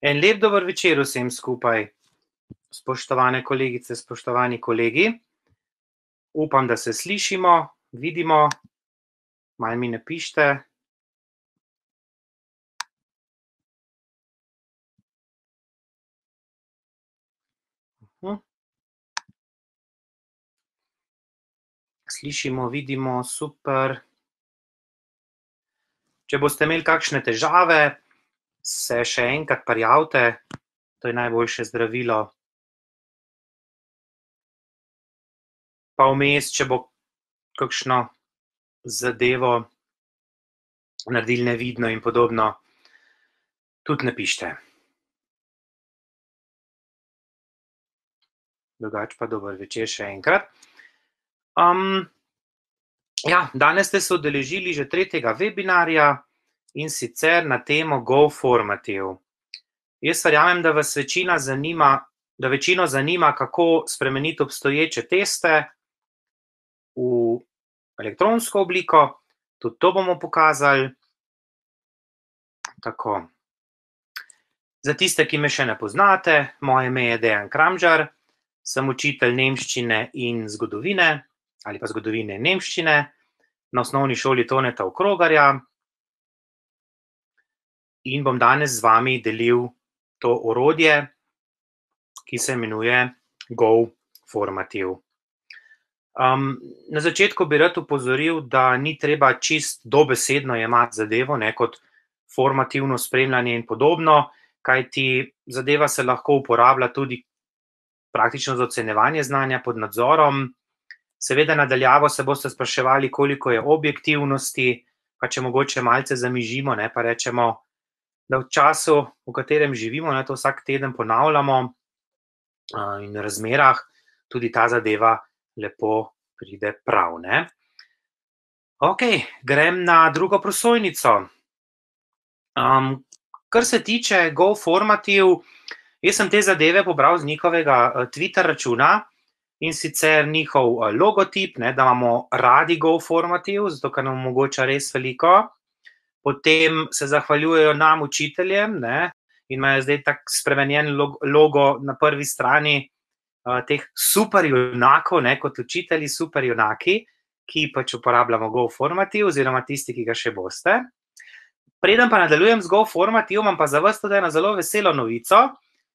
En lep dober večer vsem skupaj, spoštovane kolegice, spoštovani kolegi. Upam, da se slišimo, vidimo, malo mi napišite. Slišimo, vidimo, super. Če boste imeli kakšne težave, se še enkrat prijavite, to je najboljše zdravilo. Pa vmes, če bo kakšno zadevo naredili nevidno in podobno, tudi napišite. Drugače pa dober večer še enkrat. ja, danes ste se udeležili že tretjega webinarja, in sicer na temo GoFormative. Jaz verjamem, da vas večina zanima, da večino zanima, kako spremeniti obstoječe teste v elektronsko obliko, tudi to bomo pokazali. Tako. Za tiste, ki me še ne poznate, moje ime je Dejan Kramžar, sem učitelj nemščine in zgodovine ali pa zgodovine nemščine na Osnovni šoli Toneta Vkrogarja. In bom danes z vami delil to orodje, ki se imenuje GoFormative. na začetku bi rad opozoril, da ni treba čisto dobesedno jemati zadevo, ne, kot formativno spremljanje in podobno, kajti zadeva se lahko uporablja tudi praktično za ocenjevanje znanja pod nadzorom. Seveda na daljavo se boste spraševali, koliko je objektivnosti, pa če mogoče malce zamižimo, ne, pa rečemo, da v času, v katerem živimo, ne, to vsak teden ponavljamo, in razmerah tudi ta zadeva lepo pride prav, ne. Okej, grem na drugo prosojnico. kar se tiče GoFormative, jaz sem te zadeve pobral z njihovega Twitter računa, in sicer njihov logotip, ne, da imamo radi GoFormative, zato ker nam omogoča res veliko. Potem se zahvaljujejo nam, učiteljem, ne, in imajo zdaj tako spremenjen logo na prvi strani, teh superjunakov, kot učitelji superjunaki, ki pač uporabljamo GoFormative oziroma tisti, ki ga še boste. Preden pa nadaljujem z GoFormativom, imam pa za vas tudi eno zelo veselo novico,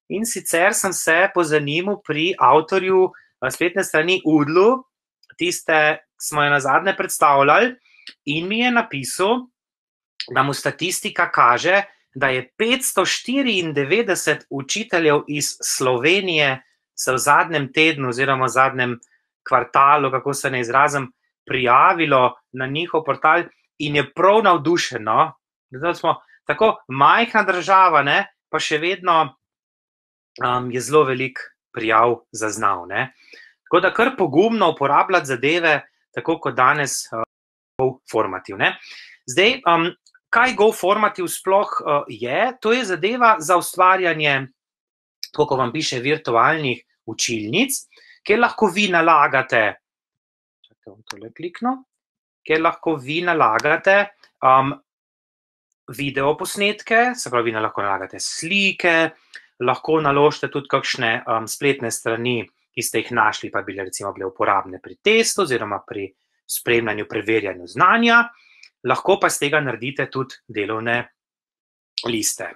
in sicer sem se pozanimal pri avtorju spletne strani Udlu, tiste, ki smo jo nazadnje predstavljali, in mi je napisal, da mu statistika kaže, da je petsto štiriindevetdeset učiteljev iz Slovenije se v zadnjem tednu oziroma v zadnjem kvartalu, kako se naj izrazim, prijavilo na njihov portal in je prav navdušen, no. Zato smo tako majhna država, ne, pa še vedno, je zelo veliko prijav zaznal, ne. Tako da kar pogumno uporabljati zadeve, tako kot danes GoFormative, ne. Zdaj, kaj GoFormative sploh, je? To je zadeva za ustvarjanje, tako kot vam piše, virtualnih učilnic, kjer lahko vi nalagate, čakajte, bom tule kliknil, kjer lahko vi nalagate, videoposnetke, se pravi, vi lahko nalagate slike, lahko naložite tudi kakšne spletne strani, ki ste jih našli, pa bile recimo bile uporabne pri testu oziroma pri spremljanju, preverjanju znanja, lahko pa iz tega naredite tudi delovne liste.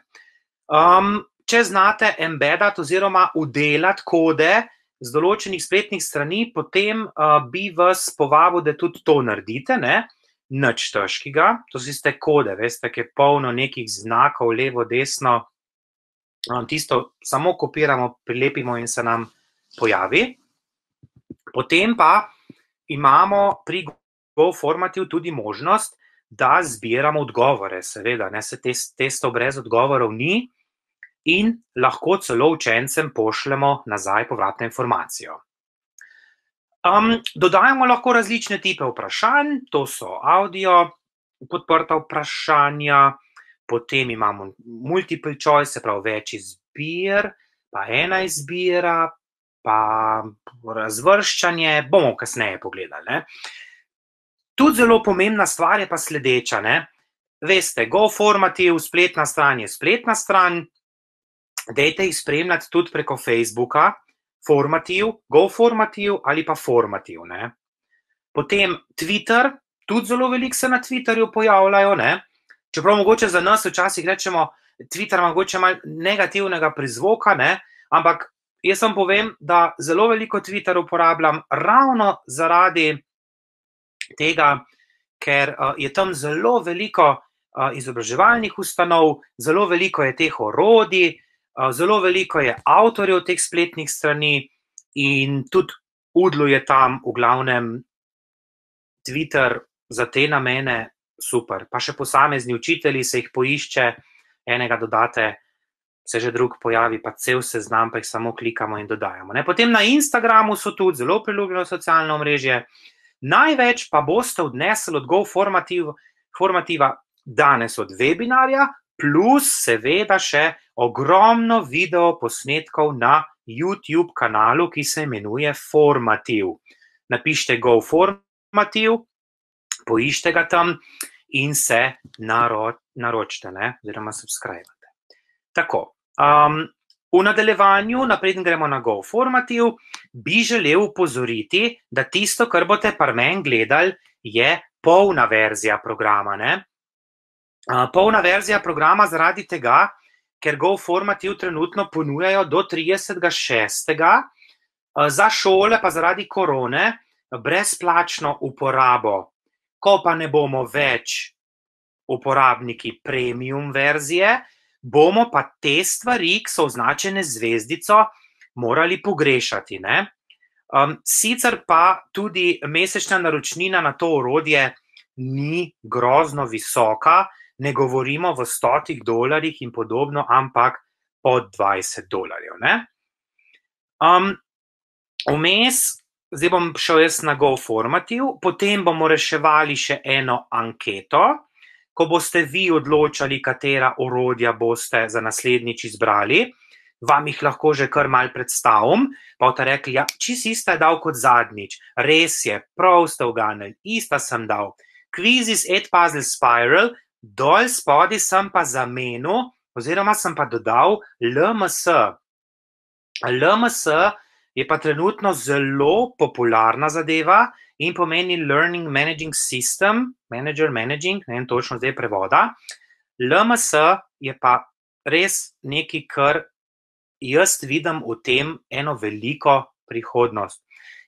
če znate embedati oziroma vdelati kode z določenih spletnih strani, potem, bi vas povabil, da tudi to naredite, ne. Nič težkega, to so tiste kode, veste, ke je polno nekih znakov levo, desno, tisto samo kopiramo, prilepimo in se nam pojavi. Potem pa imamo pri GoFormative tudi možnost, da zbiramo odgovore, seveda, ne, saj testov brez odgovorov ni, in lahko celo učencem pošljemo nazaj povratno informacijo. dodajamo lahko različne tipe vprašanj, to so avdio podprta vprašanja, potem imamo multiple choice, se pravi več izbir, pa ena izbira, pa razvrščanje, bomo kasneje pogledali, ne. Tudi zelo pomembna stvar je pa sledeča, ne. Veste, GoFormative, spletna stran je spletna stran, dejte jih spremljati tudi preko Facebooka, formativ, go formativ ali pa formativ. Ne? Potem Twitter, tudi zelo veliko se na Twitterju pojavljajo, ne? čeprav mogoče za nas včasih rečemo, Twitter ima mogoče malo negativnega prizvoka, ne? ampak jaz vam povem, da zelo veliko Twitter uporabljam ravno zaradi tega, ker uh, je tam zelo veliko uh, izobraževalnih ustanov, zelo veliko je teh orodij, uh, zelo veliko je avtorjev teh spletnih strani in tudi Udlu je tam v glavnem Twitter za te namene super. Pa še posamezni učitelji se jih poišče, enega dodate, se že drug pojavi, pa cel seznam, pa jih samo klikamo in dodajamo. Ne? Potem na Instagramu so tudi zelo priljubljeno socialno mrežje. Največ pa boste odnesli od GoFormativa danes od webinarja, plus seveda še ogromno video posnetkov na YouTube kanalu, ki se imenuje Formativ. Napišite GoFormativ, poiščite ga tam in se naro, naročite, ne? oziroma subskrbite. Tako. Um, v nadaljevanju, naprej gremo na GoFormativ, bi želel upozoriti, da tisto, kar boste par meni gledali, je polna verzija programa. Ne? polna verzija programa zaradi tega, ker GoFormativ trenutno ponujajo do 30.6. za šole, pa zaradi korone, brezplačno uporabo. Ko pa ne bomo več uporabniki premium verzije, bomo pa te stvari, ki so označene zvezdico, morali pogrešati. Um, sicer pa tudi mesečna naročnina na to orodje ni grozno visoka, ne govorimo v stotih dolarjih in podobno, ampak pod 20 dolarjev. Um, vmes, zdaj bom šel jaz na GoFormativ, potem bomo reševali še eno anketo. Ko boste vi odločali, katera orodja boste za naslednjič izbrali, vam jih lahko že kar mal predstavim. Pa boste rekli, ja, čisi ista je dal kot zadnjič, res je, prav ste uganili, ista sem dal. Quizzes, Ed Puzzle Spiral, dol spodaj sem pa zamenil, oziroma sem pa dodal LMS. LMS je pa trenutno zelo popularna zadeva in pomeni Learning Managing System, Manager Managing, ne vem točno zdaj prevoda. LMS je pa res nekaj, kar jaz vidim v tem eno veliko prihodnost.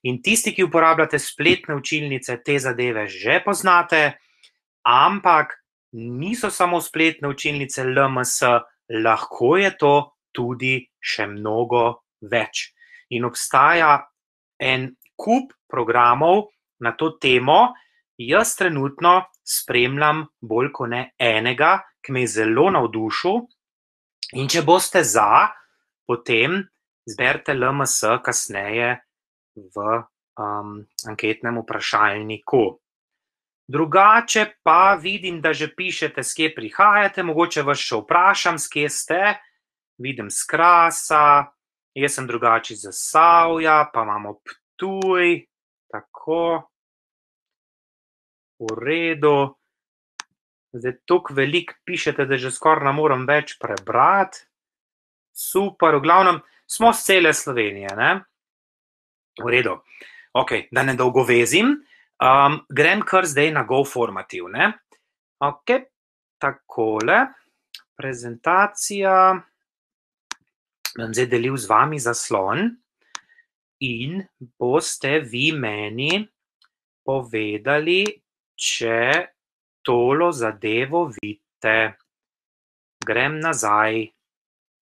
In tisti, ki uporabljate spletne učilnice, te zadeve že poznate, ampak niso samo spletne učilnice LMS, lahko je to tudi še mnogo več. In obstaja en kup programov na to temo, jaz trenutno spremljam bolj kot ne enega, ki me je zelo navdušil. In če boste za, potem zberite LMS kasneje v um, anketnem vprašalniku. Drugače pa vidim, da že pišete, skje prihajate, mogoče vas še vprašam, skje ste. Vidim skrasa, jaz sem drugači za Savja, pa imamo Ptuj, tako. V redu. Zdaj, tako veliko pišete, da že skoraj ne morem več prebrati. Super, v glavnem smo z cele Slovenije. Ne? V redu. Ok, da ne dolgo vezim. Um, grem kar zdaj na GoFormativ. Ok, takole, prezentacija. Bom zdaj delil z vami zaslon in boste vi meni povedali, če tolo zadevo vidite. Grem nazaj.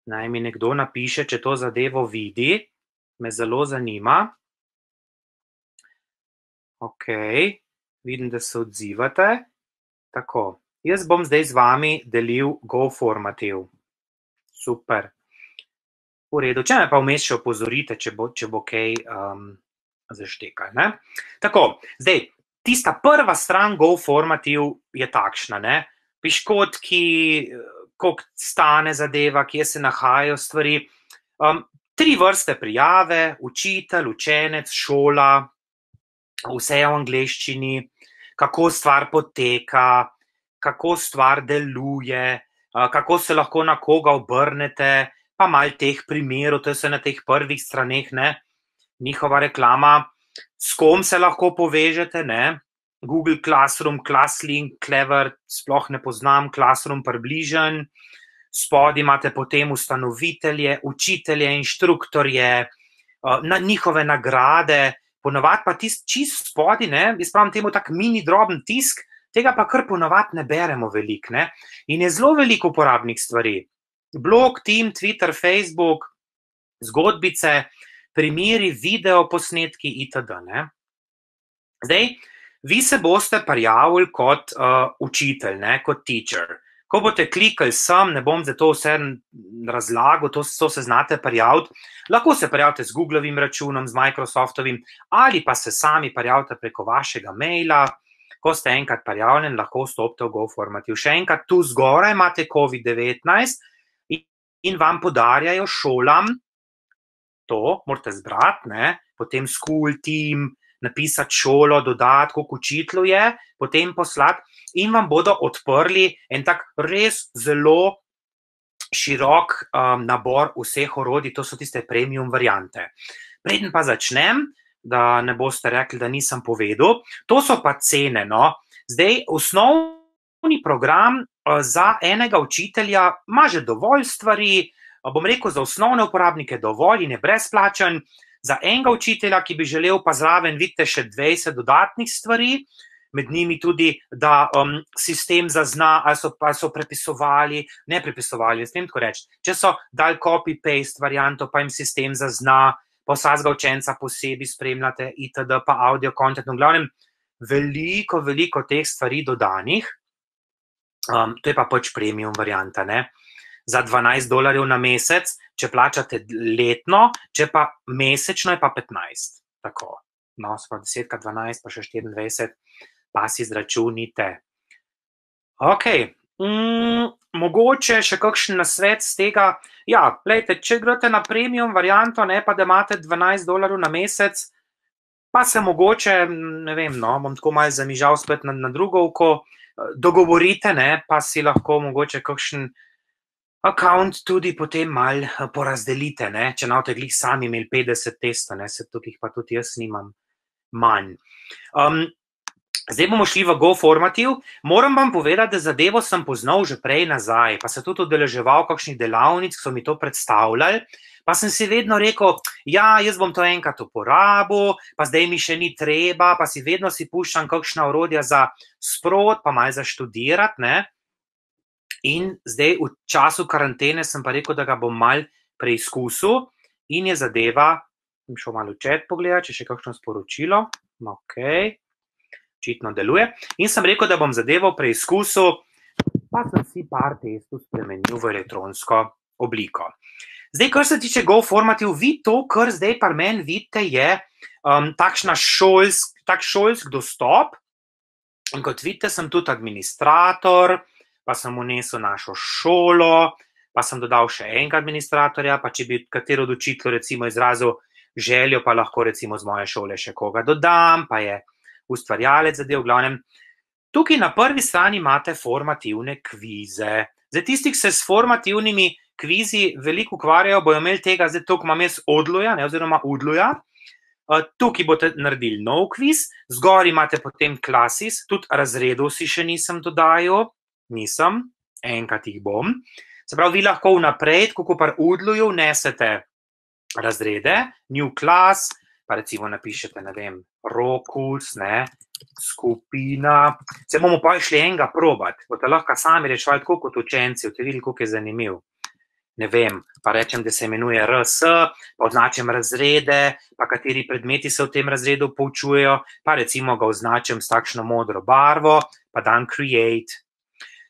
Naj mi nekdo napiše, če to zadevo vidi, me zelo zanima. Ok, vidim, da se odzivate. Tako, jaz bom zdaj z vami delil GoFormativ. Super. V redu, če me pa vmes še opozorite, če bo, če bo kaj um, zaštekal. Tako, zdaj, tista prva stran GoFormativ je takšna. Ne? Piškotki, koliko stane zadeva, kje se nahajajo stvari. Um, tri vrste prijave, učitelj, učenec, šola, vse je v angleščini, kako stvar poteka, kako stvar deluje, kako se lahko na koga obrnete, pa mal teh primerov, to je na teh prvih straneh, ne, njihova reklama, s kom se lahko povežete, ne, Google Classroom, ClassLink, Clever, sploh ne poznam, Classroom približen, spodaj imate potem ustanovitelje, učitelje, inštruktorje, uh, na njihove nagrade, ponovadi pa tisti čist spodaj, ne, jaz pravim temu tak mini droben tisk, tega pa kar ponovadi ne beremo veliko, ne, in je zelo veliko uporabnih stvari. Blog, Team, Twitter, Facebook, zgodbice, primeri, video posnetki itd. Ne. Zdaj, vi se boste prijavili kot uh, učitelj, ne, kot teacher. Ko boste klikali sem, ne bom za to vse razlagal, to, to se znate prijaviti. Lahko se prijavite z Googlovim računom, z Microsoftovim, ali pa se sami prijavite preko vašega maila. Ko ste enkrat prijavljeni, lahko vstopite v GoFormativ. Še enkrat, tu zgoraj imate COVID-19 in, in vam podarjajo šolam to, morate zbrati, potem school team, napisati šolo, dodati, koliko učitelj je, potem poslati, in vam bodo odprli en tak res zelo širok um, nabor vseh orodij, to so tiste premium variante. Preden pa začnem, da ne boste rekli, da nisem povedal, to so pa cene. No? Zdaj, osnovni program uh, za enega učitelja ima že dovolj stvari. Bom rekel, za osnovne uporabnike dovolj in je brezplačen, za enega učitelja, ki bi želel pa zraven videti še 20 dodatnih stvari, med njimi tudi, da um, sistem zazna, ali so, ali so prepisovali, ne prepisovali, ne smem tako reči. Če so dal copy-paste varianto, pa jim sistem zazna, pa vsakega učenca posebej spremljate, itd., pa audio content. V glavnem, veliko, veliko teh stvari dodanih, um, to je pa pač premium varianta. Ne? Za 12 dolarjev na mesec, če plačate letno, če pa mesečno je pa 15. Tako, no, smo 10, 12, pa še 24, pa si izračunite. Ok, mm, mogoče še kakšen nasvet z tega. Ja, gledajte, če greste na premium varianto, ne pa da imate 12 dolarjev na mesec, pa se mogoče, ne vem, no, bom tako malo zamižal spet na, na drugo oko, dogovorite, ne, pa si lahko mogoče kakšen račun tudi potem malo eh, porazdelite. Ne? Če na oteglih sami imeli 50 testov, se tukaj pa tudi jaz nimam manj. Um, zdaj bomo šli v GoFormativ. Moram vam povedati, da zadevo sem poznal že prej nazaj, pa sem tudi udeleževal kakšnih delavnic, ki so mi to predstavljali. Pa sem si vedno rekel, ja, jaz bom to enkrat uporabil, pa zdaj mi še ni treba, pa si vedno si puščam kakšna orodja za sprot, pa malo za študirati. In zdaj, v času karantene, sem pa rekel, da ga bom mal preizkusil, in je zadeva, bom šel malo čet pogledati, če še kakšno sporočilo. Ok, očitno deluje. In sem rekel, da bom zadevo preizkusil, pa sem si par testov spremenil v elektronsko obliko. Zdaj, kar se tiče GoFormativ, vi to, kar zdaj pa meni vidite, je um, takšna šolsk, tak šolsk dostop. In kot vidite, sem tudi administrator pa sem unesel našo šolo, pa sem dodal še enega administratorja, pa če bi katero od učiteljev recimo izrazil željo, pa lahko recimo z moje šole še koga dodam, pa je ustvarjalec zadev. Glavnem, tukaj na prvi strani imate formativne kvize. Za tistih, ki se s formativnimi kvizi veliko ukvarjajo, bojo imeli tega, zdaj tukaj imam jaz odloja, ne, oziroma udloja. Tukaj boste naredili nov kviz, zgor imate potem klasis, tudi razredov si še nisem dodajal, nisem, enkrat jih bom. Se pravi, vi lahko vnaprej, kot pa udluju, vnesete razrede, new class, pa recimo napišete, ne vem, rokus, ne, skupina. Se bomo pa šli enega probat, boste lahko sami rečevali, kot učenci, boste videli, kako je zanimiv. Ne vem, pa rečem, da se imenuje RS, pa označim razrede, pa kateri predmeti se v tem razredu poučujejo, pa recimo ga označim s takšno modro barvo, pa dan create,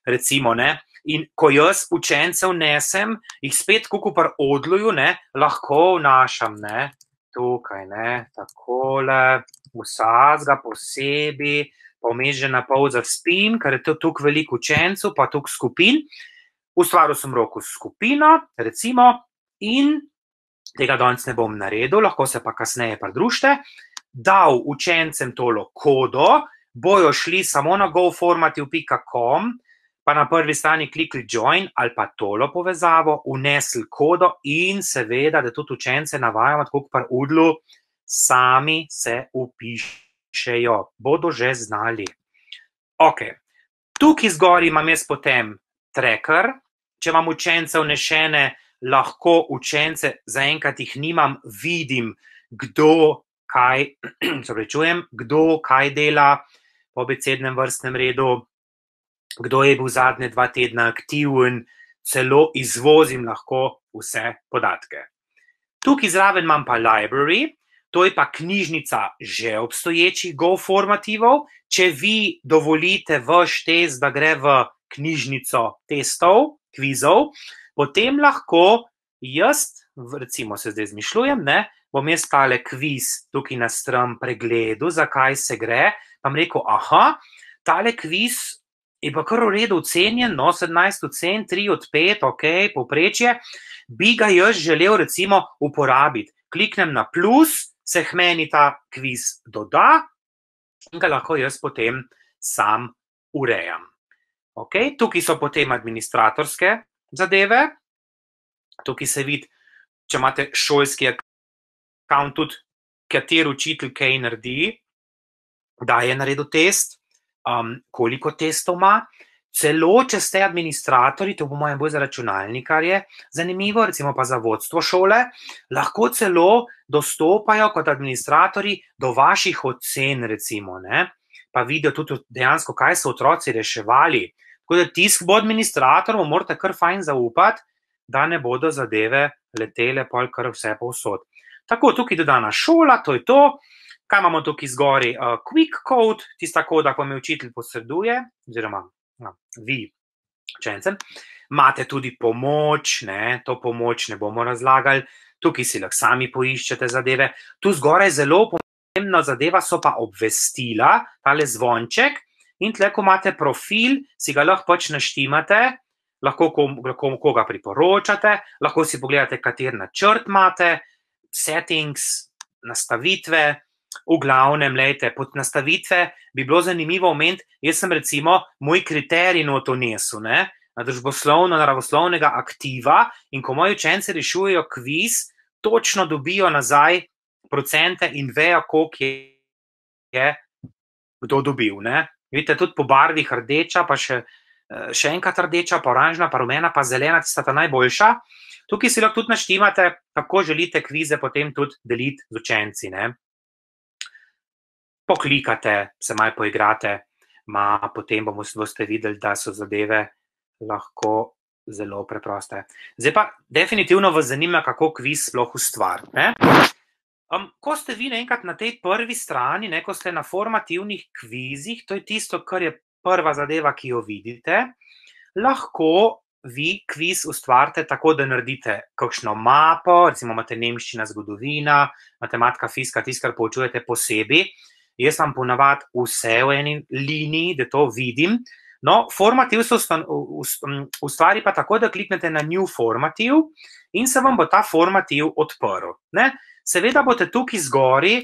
recimo, ne, in ko jaz učence vnesem, jih spet, kot pa odluju, ne, lahko vnašam, ne, tukaj, ne, takole, vsazga posebej, pa vmeš že na pol za spin, ker je to tukaj veliko učencev, pa tukaj skupin. Ustvaril sem roko skupino, recimo, in tega danes ne bom naredil, lahko se pa kasneje pridružite, dal učencem tolo kodo, bojo šli samo na goformativ.com, pa na prvi strani klikli join ali pa tolo povezavo, unesli kodo in seveda, da tudi učence navajamo, tako kot pa udlu, sami se upišejo, bodo že znali. Ok, tukaj zgori imam jaz potem tracker, če imam učence vnešene, lahko učence, zaenkrat jih nimam, vidim, kdo kaj, se rečujem, kdo kaj dela po besednem vrstnem redu, kdo je bil zadnje dva tedna aktiven, celo izvozim lahko vse podatke. Tukaj zraven imam pa library, to je pa knjižnica že obstoječih Go formativov. Če vi dovolite vaš test, da gre v knjižnico testov, kvizov, potem lahko jaz, recimo se zdaj zmišljujem, ne, bom jaz tale kviz tukaj na stran pregledu, zakaj se gre, pa bom rekel, aha, tale kviz je pa kar v redu ocenjen, no, 17 ocen, 3 od 5, ok, povprečje, bi ga jaz želel recimo uporabiti. Kliknem na plus, se meni ta kviz doda in ga lahko jaz potem sam urejam. Okay, tukaj so potem administratorske zadeve, tukaj se vidi, če imate šolski račun, tudi kateri učitelj kaj naredi, da je naredil test, um, koliko testov ima. Celo, če ste administratori, to po mojem bolj za računalnikarje, zanimivo, recimo pa za vodstvo šole, lahko celo dostopajo kot administratori do vaših ocen, recimo, ne? pa vidijo tudi dejansko, kaj so otroci reševali. Tako da tisk bo administrator, mu morate kar fajn zaupati, da ne bodo zadeve letele pol kar vse povsod. Tako, tukaj dodana šola, to je to. Kaj imamo tukaj zgori? Uh, quick code, tista koda, ko mi učitelj posreduje, oziroma no, vi, učencem. Imate tudi pomoč, ne, to pomoč ne bomo razlagali, tukaj si lahko sami poiščete zadeve. Tu zgoraj zelo pomembna zadeva so pa obvestila, tale zvonček, In tle, ko imate profil, si ga lahko pač naštimate, lahko koga priporočate, lahko si pogledate, kater načrt imate, settings, nastavitve. V glavnem, lejte, pod nastavitve bi bilo zanimivo omeniti, jaz sem recimo moj kriterij na to nesu, ne, na družboslovno, naravoslovnega aktiva in ko moji učenci rešujejo kviz, točno dobijo nazaj procente in vejo, koliko je kdo dobil, ne. Vidite, tudi po barvih rdeča, pa še, eh, še enkrat rdeča, pa oranžna, pa rumena, pa zelena, tista ta najboljša. Tukaj si lahko tudi naštimate, kako želite kvize potem tudi deliti z učenci. Poklikate, se malo poigrate, ma potem bomo boste videli, da so zadeve lahko zelo preproste. Zdaj pa definitivno vas zanima, kako kviz sploh ustvariti. Um, ko ste vi enkrat na tej prvi strani, ne, ko ste na formativnih kvizih, to je tisto, kar je prva zadeva, ki jo vidite, lahko vi kviz ustvarite tako, da naredite kakšno mapo, recimo imate nemščina, zgodovina, matematika, fizika, tisto, kar poučujete posebej. Jaz vam ponavadi vse v eni liniji, da to vidim. No, formativ se ustvari pa tako, da kliknete na New Formative in se vam bo ta formativ odprl. Ne? Seveda boste tukaj zgori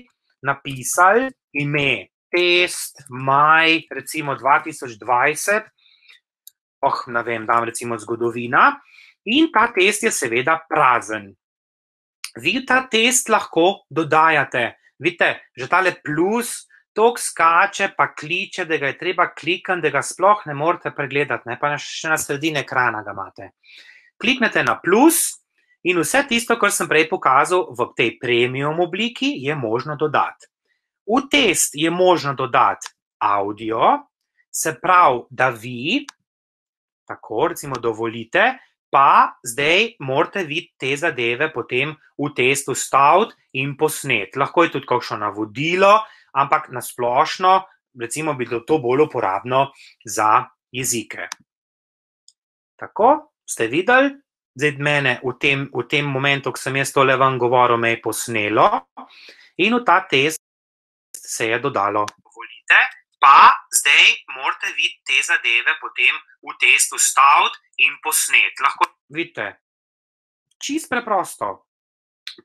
napisali ime, test, maj, recimo 2020, oh, ne vem, dam recimo zgodovina, in ta test je seveda prazen. Vi ta test lahko dodajate. Vidite, že tale plus, tok skače, pa kliče, da ga je treba klikati, da ga sploh ne morete pregledati, ne pa še na sredini ekrana ga imate. Kliknete na plus, In vse tisto, kar sem prej pokazal v tej premium obliki, je možno dodati. V test je možno dodati audio, se pravi, da vi, tako recimo, dovolite, pa zdaj morate videti te zadeve potem v testu staviti in posneti. Lahko je tudi kakšno navodilo, ampak nasplošno, recimo, bi bilo to bolj uporabno za jezike. Tako ste videli, zdaj mene v tem, v tem momentu, ko sem jaz to le vam govoril, me je posnelo in v ta test se je dodalo. Volite, pa zdaj morate videti te zadeve potem v testu staviti in posneti. Lahko vidite, čist preprosto,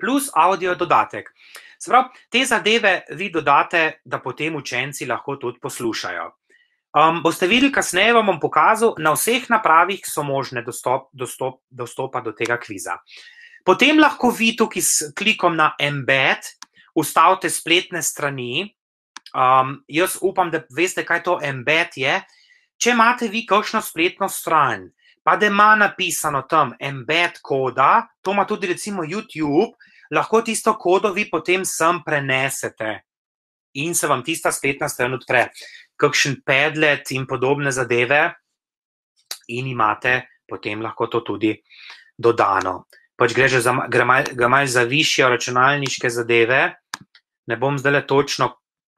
plus audio dodatek. Sprav, te zadeve vi dodate, da potem učenci lahko tudi poslušajo. Um, boste videli, kasneje vam bom pokazal, na vseh napravih so možne dostop, dostop, dostopa do tega kviza. Potem lahko vi tukaj s klikom na embed ustavite spletne strani. Um, jaz upam, da veste, kaj to embed je. Če imate vi kakšno spletno stran, pa da ima napisano tam embed koda, to ima tudi recimo YouTube, lahko tisto kodo vi potem sem prenesete in se vam tista spletna stran odpre kakšen pedlet in podobne zadeve, in imate potem lahko to tudi dodano. Pač gre že za, gre mal, mal za višje računalniške zadeve, ne bom zdaj le točno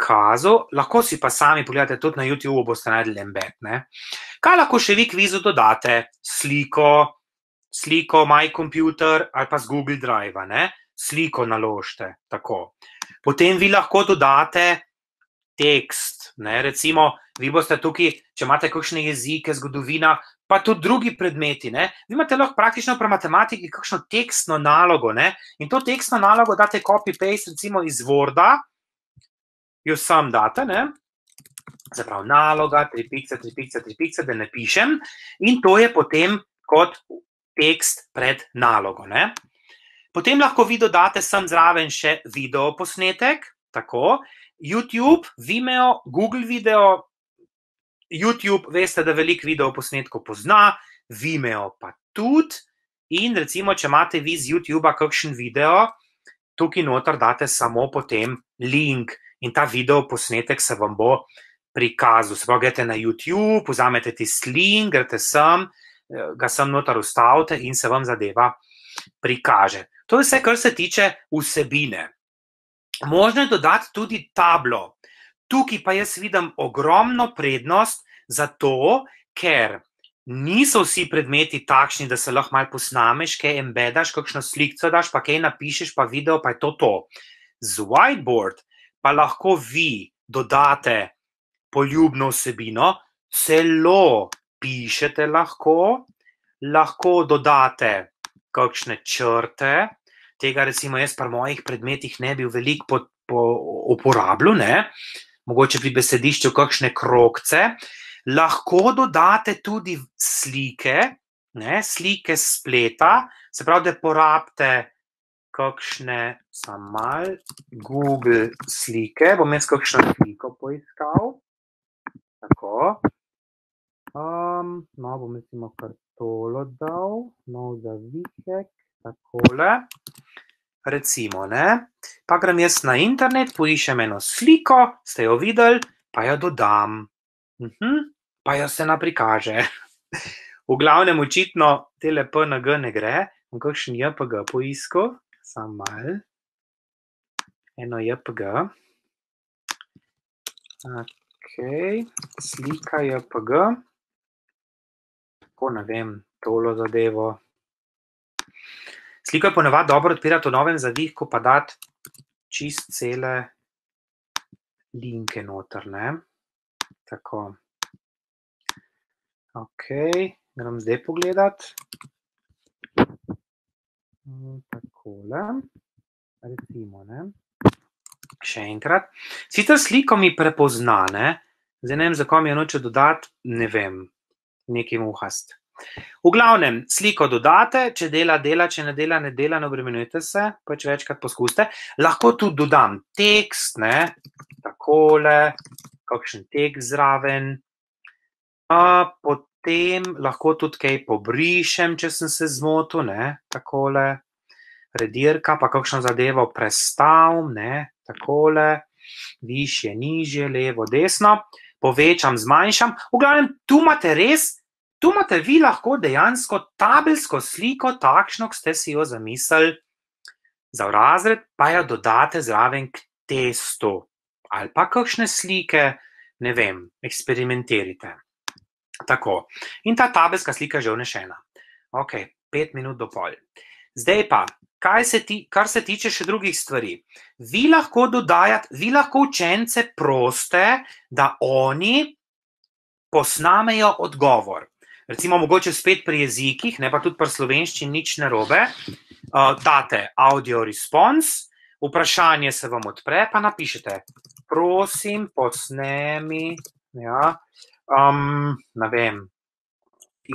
kazal, lahko si pa sami pogledate tudi na YouTube, boste najdli embed. Ne? Kaj lahko še vi kvizu dodate? Sliko, sliko, my computer ali pa z Google Drive, ne? sliko naložite. Tako. Potem vi lahko dodate tekst. Ne? Recimo, vi boste tukaj, če imate kakšne jezike, zgodovina, pa tudi drugi predmeti. Ne? Vi imate lahko praktično pri matematiki kakšno tekstno nalogo ne? in to tekstno nalogo date copy-paste, recimo iz Worda, jo sam date. Ne? Zaprav naloga, tri pikce, tri pikce, tri pikce, da ne pišem, in to je potem kot tekst pred nalogo. Ne? Potem lahko vi dodate sem zraven še video posnetek, tako, YouTube, Vimeo, Google Video, YouTube, veste, da veliko video posnetkov pozna, Vimeo pa tudi. In recimo, če imate vi z YouTuba kakšen video, tukaj noter date samo potem link in ta video posnetek se vam bo prikazal. Se pravi, greste na YouTube, vzamete ti link, greste sem, ga sem noter ustavite in se vam zadeva prikaže. To je vse, kar se tiče vsebine. Možno je dodati tudi tablo. Tukaj pa jaz vidim ogromno prednost, zato ker niso vsi predmeti takšni, da se lahko malo posnameš, kaj embedaš, kakšno sliko daš, pa kaj napišeš, pa video, pa je to to. Z whiteboard pa lahko vi dodate poljubno vsebino, celo pišete lahko, lahko dodate kakšne črte, tega, recimo, jaz pri mojih predmetih ne bi veliko po, po uporabljal, ne? mogoče pri besedišču, kakšne krokce. Lahko dodate tudi slike, ne? slike spleta, se pravi, da porabite kakšne, samo malo, Google slike. Bom jaz kakšno sliko poiskal. Tako. Um, no, bom recimo kar tolo dal, nov zavitek, takole. Recimo, ne? pa grem jaz na internet, poiščem eno sliko, ste jo videli, pa jo dodam, uh mhm, -huh, pa jo se naprikaže. V glavnem, očitno, tele PNG ne gre, kakšen JPG poiskal, samo mal, eno JPG. Ok, slika JPG, tako ne vem, tolo zadevo. Sliko je ponavadi dobro odpirati v novem zavihku, pa dati čist cele linke noter. Ne? Tako. Ok, grem zdaj pogledat. Takole. Recimo, ne? Še enkrat. Sicer sliko mi prepozna, ne? Zdaj ne vem, zakaj mi je noče dodati, ne vem, nekaj muhast. V glavnem, sliko dodate, če dela, dela, če ne dela, ne dela, ne obremenjujte se, pač večkrat poskusite. Lahko tudi dodam tekst, ne, takole, kakšen tekst zraven. A, potem lahko tudi kaj pobrišem, če sem se zmotil, ne, takole, redirka, pa kakšno zadevo prestavim, ne, takole, višje, nižje, levo, desno, povečam, zmanjšam. V glavnem, tu imate res Tu imate vi lahko dejansko tabelsko sliko, takšno, kot ste si jo zamislili. Za razred, pa jo dodate zraven k testu. Ali pa kakšne slike, ne vem, eksperimentirajte. Tako. In ta tabelska slika je že vnešena. Ok, pet minut do pol. Zdaj pa, se ti, kar se tiče še drugih stvari. Vi lahko dodajate, vi lahko učence proste, da oni posnamejo odgovor recimo, mogoče spet pri jezikih, ne pa tudi pri slovenščini, nič ne robe. Uh, date audio response, vprašanje se vam odpre, pa napišete, prosim, posnemi ja, um, ne vem,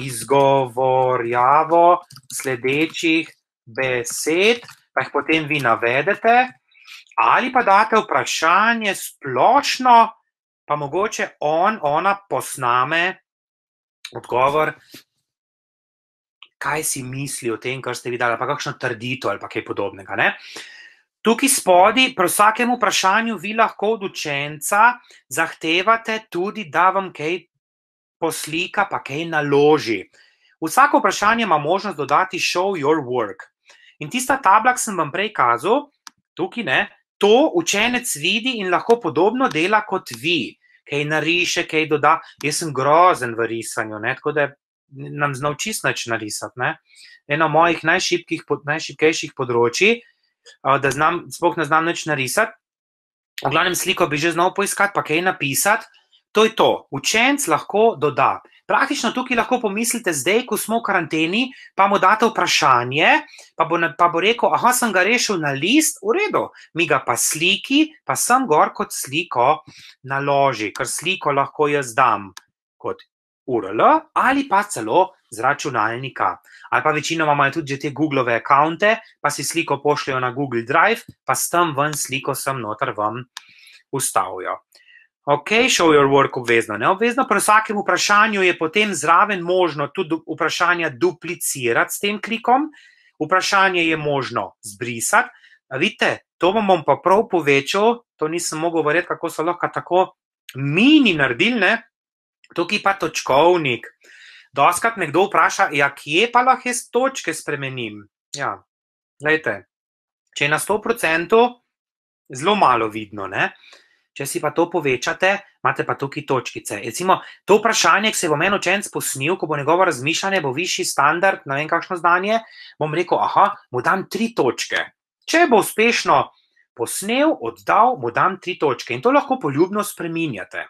izgovorjavo sledečih besed, pa jih potem vi navedete, ali pa date vprašanje splošno, pa mogoče on, ona posname odgovor, kaj si misli o tem, kar ste videli, ali pa kakšno trditev ali kaj podobnega. Ne? Tukaj spodaj, pri vsakem vprašanju, vi lahko od učenca zahtevate tudi, da vam kaj poslika, pa kaj naloži. Vsako vprašanje ima možnost dodati show your work. In tista tabla, ki sem vam prej kazal, tukaj ne, to učenec vidi in lahko podobno dela kot vi. Kaj nariše, kaj doda. Jaz sem grozen v risanju, ne? tako da nam znal čisto nič narisati. Ne? Eno mojih najšipkejših področji, da znam, sploh ne znam nič narisati. V glavnem sliko bi že znal poiskati, pa kaj napisati. To je to. Učenc lahko doda. Praktično tukaj lahko pomislite, zdaj, ko smo v karanteni, pa mu date vprašanje, pa bo, pa bo rekel: Ah, sem ga rešil na list, v redu, mi ga pa sliki, pa sem gor kot sliko naloži, ker sliko lahko jaz dam kot URL ali pa celo z računalnika. Ali pa večinoma imajo tudi te Google račune, pa si sliko pošljajo na Google Drive, pa s tem ven sliko sem noter vam ustavijo. Ok, show your work obvezno, ne obvezno. Pri vsakem vprašanju je potem zraven možno tudi vprašanja duplicirati s tem klikom, vprašanje je možno zbrisati. Vidite, to vam bom pa prav povečal, to nisem mogel verjeti, kako so lahko tako mini naredili? Tukaj pa točkovnik. Doskrat nekdo vpraša, ja, kje pa lahko jaz točke spremenim? Ja, gledajte, če je na 100%, zelo malo vidno, ne? Če si pa to povečate, imate pa tukaj točkice. Recimo, to vprašanje, ki se bo meni učenec posnil, ko bo njegovo razmišljanje, bo višji standard, ne vem, kakšno znanje, bom rekel, aha, mu dam tri točke. Če bo uspešno posnel, oddal, mu dam tri točke in to lahko poljubno spreminjate.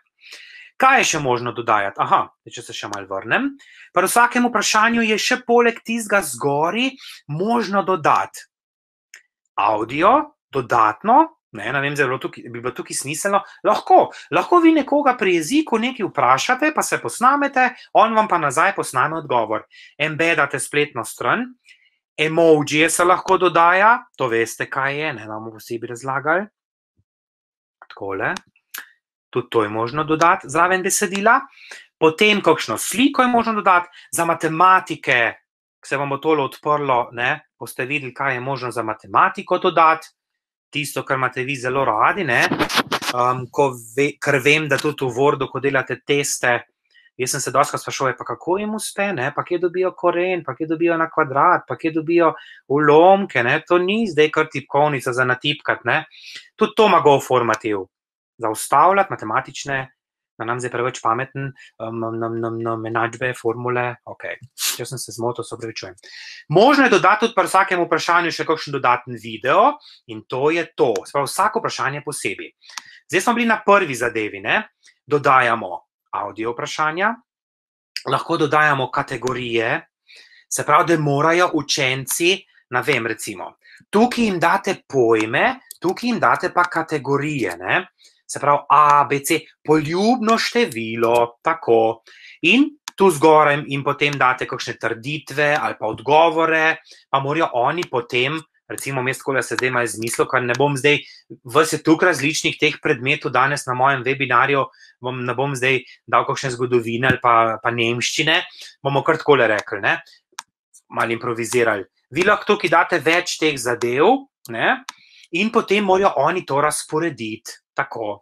Kaj je še možno dodajati? Aha, če se še malo vrnem. Pri vsakem vprašanju je še poleg tistega zgori možno dodati audio, dodatno, Ne, ne vem, zelo tukaj, bi bilo tukaj smiselno. Lahko, lahko vi nekoga pri jeziku nekaj vprašate, pa se posnamete, on vam pa nazaj posname odgovor. Embedate spletno stran, emojije se lahko dodaja, to veste, kaj je, ne bomo posebej razlagali. Takole. Tudi to je možno dodati zraven besedila. Potem, kakšno sliko je možno dodati, za matematike, ki se vam bo tole odprlo, ne, boste videli, kaj je možno za matematiko dodati tisto, kar imate vi zelo radi. Um, ve, ker vem, da tudi v Wordu, ko delate teste, jaz sem se dosta sprašoval, kako jim uspe, ne? pa kje dobijo koren, pa kje dobijo na kvadrat, pa kje dobijo ulomke. Ne? To ni zdaj kar tipkovnica za natipkati. Tudi to ima go formativ. Zaustavljati matematične da nam zdaj preveč pameten, um, na, na, na menadžbe, formule. Okay. Če sem se zmotil, se upravičujem. Možno je dodati tudi pri vsakem vprašanju še kakšen dodaten video in to je to. Sprav, vsako vprašanje posebej. Zdaj smo bili na prvi zadevi. Ne? Dodajamo audio vprašanja, lahko dodajamo kategorije, se pravi, da morajo učenci, ne vem, recimo, tukaj jim date pojme, tukaj jim date pa kategorije. Ne? Se pravi A, B, C, poljubno število, tako. In tu zgoraj jim potem date kakšne trditve ali pa odgovore, pa morajo oni potem, recimo, mest, ko se zdaj malo izmislil, ker ne bom zdaj vse tukaj različnih teh predmetov danes na mojem webinarju, bom, ne bom zdaj dal kakšne zgodovine ali pa, pa nemščine, bomo kar tako rekli, ne, malo improvizirali. Vi lahko tukaj date več teh zadev, ne, in potem morajo oni to razporediti tako.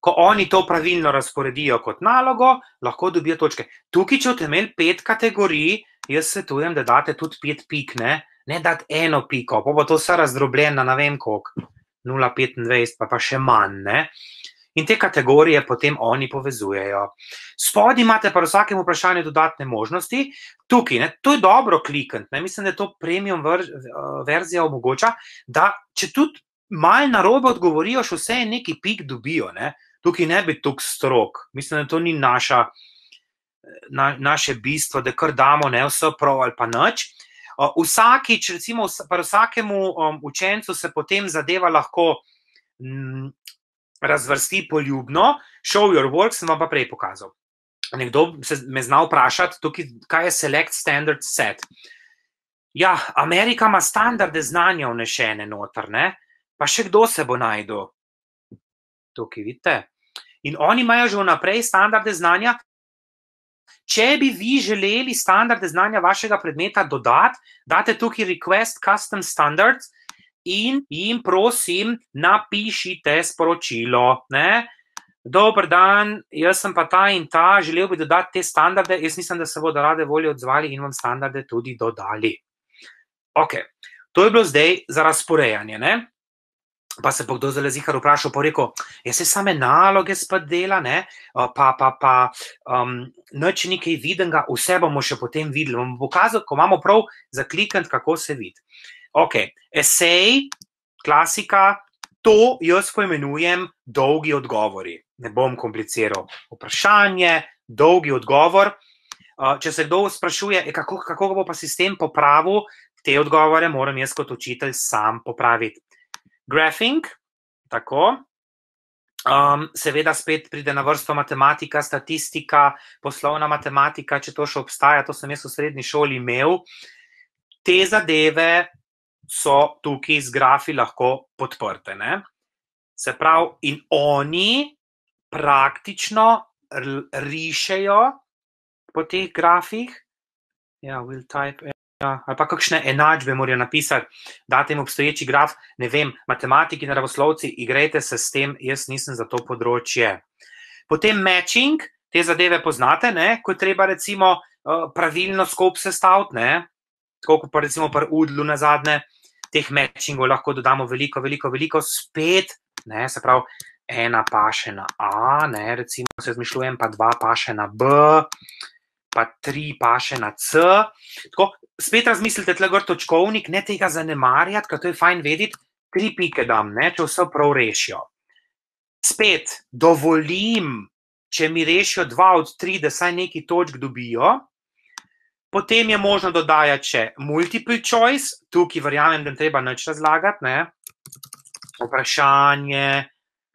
Ko oni to pravilno razporedijo kot nalogo, lahko dobijo točke. Tukaj, če boste imeli pet kategorij, jaz svetujem, da date tudi pet pik, ne, ne date eno piko, pa bo to vse razdrobljeno na vem koliko, 0,25, pa pa še manj. Ne. In te kategorije potem oni povezujejo. Spodaj imate pa v vsakem vprašanju dodatne možnosti, tukaj, ne, to je dobro klikati, mislim, da to premium verzija omogoča, da če tudi malo na robe odgovorijo, še vse je neki pik dobijo. Ne? Tukaj ne bi tako strok. Mislim, da to ni naša, na, naše bistvo, da kar damo, ne vse prav ali pa nič. Vsakič, recimo, pri vsakemu um, učencu se potem zadeva lahko m, razvrsti poljubno, show your work, sem vam pa prej pokazal. Nekdo se me zna vprašati, tukaj, kaj je select standard set. Ja, Amerika ima standarde znanja vnešene noter, ne? pa še kdo se bo najdel. Tukaj vidite. In oni imajo že vnaprej standarde znanja. Če bi vi želeli standarde znanja vašega predmeta dodati, date tukaj request custom standards in jim prosim, napišite sporočilo. Ne? Dober dan, jaz sem pa ta in ta, želel bi dodati te standarde. Jaz mislim, da se bodo rade volje odzvali in vam standarde tudi dodali. Ok, to je bilo zdaj za razporejanje. Ne? Pa se bo kdo zelo zihar vprašal, pa rekel, je se same naloge spet dela, ne? pa pa pa um, noč nekaj videnega, vse bomo še potem videli. Bomo pokazali, ko imamo prav zaklikant, kako se vidi. Ok, esej, klasika, to jaz poimenujem dolgi odgovori. Ne bom kompliciral. Vprašanje, dolgi odgovor. Če se kdo sprašuje, e, kako, kako bo pa sistem popravil, te odgovore moram jaz kot učitelj sam popraviti. Graphing, tako. Um, seveda, spet pride na vrsto matematika, statistika, poslovna matematika, če to še obstaja, to sem jaz v srednji šoli imel. Te zadeve so tukaj z grafi lahko podprte. Ne? Se pravi, in oni praktično rišejo po teh grafih. Ja, will type. Ja, ali pa kakšne enačbe morajo napisati, da jim obstoječi graf, ne vem, matematiki, naravoslovci, igrajte se s tem, jaz nisem za to področje. Potem matching, te zadeve poznate, ne? ko je treba recimo eh, pravilno skop sestaviti, tako kot pa recimo pri Udlu na zadnje, teh matchingov lahko dodamo veliko, veliko, veliko, spet, ne, se pravi, ena pa še na A, ne, recimo, se zmišljujem, pa dva pa še na B, pa tri pa še na C. Tako, spet razmislite, tle gor točkovnik, ne tega zanemarjati, ker to je fajn vedeti, tri pike dam, ne, če vse prav rešijo. Spet dovolim, če mi rešijo dva od tri, da saj neki točk dobijo, Potem je možno dodajati še multiple choice, tukaj verjamem, da ne treba nič razlagati. Ne? Vprašanje,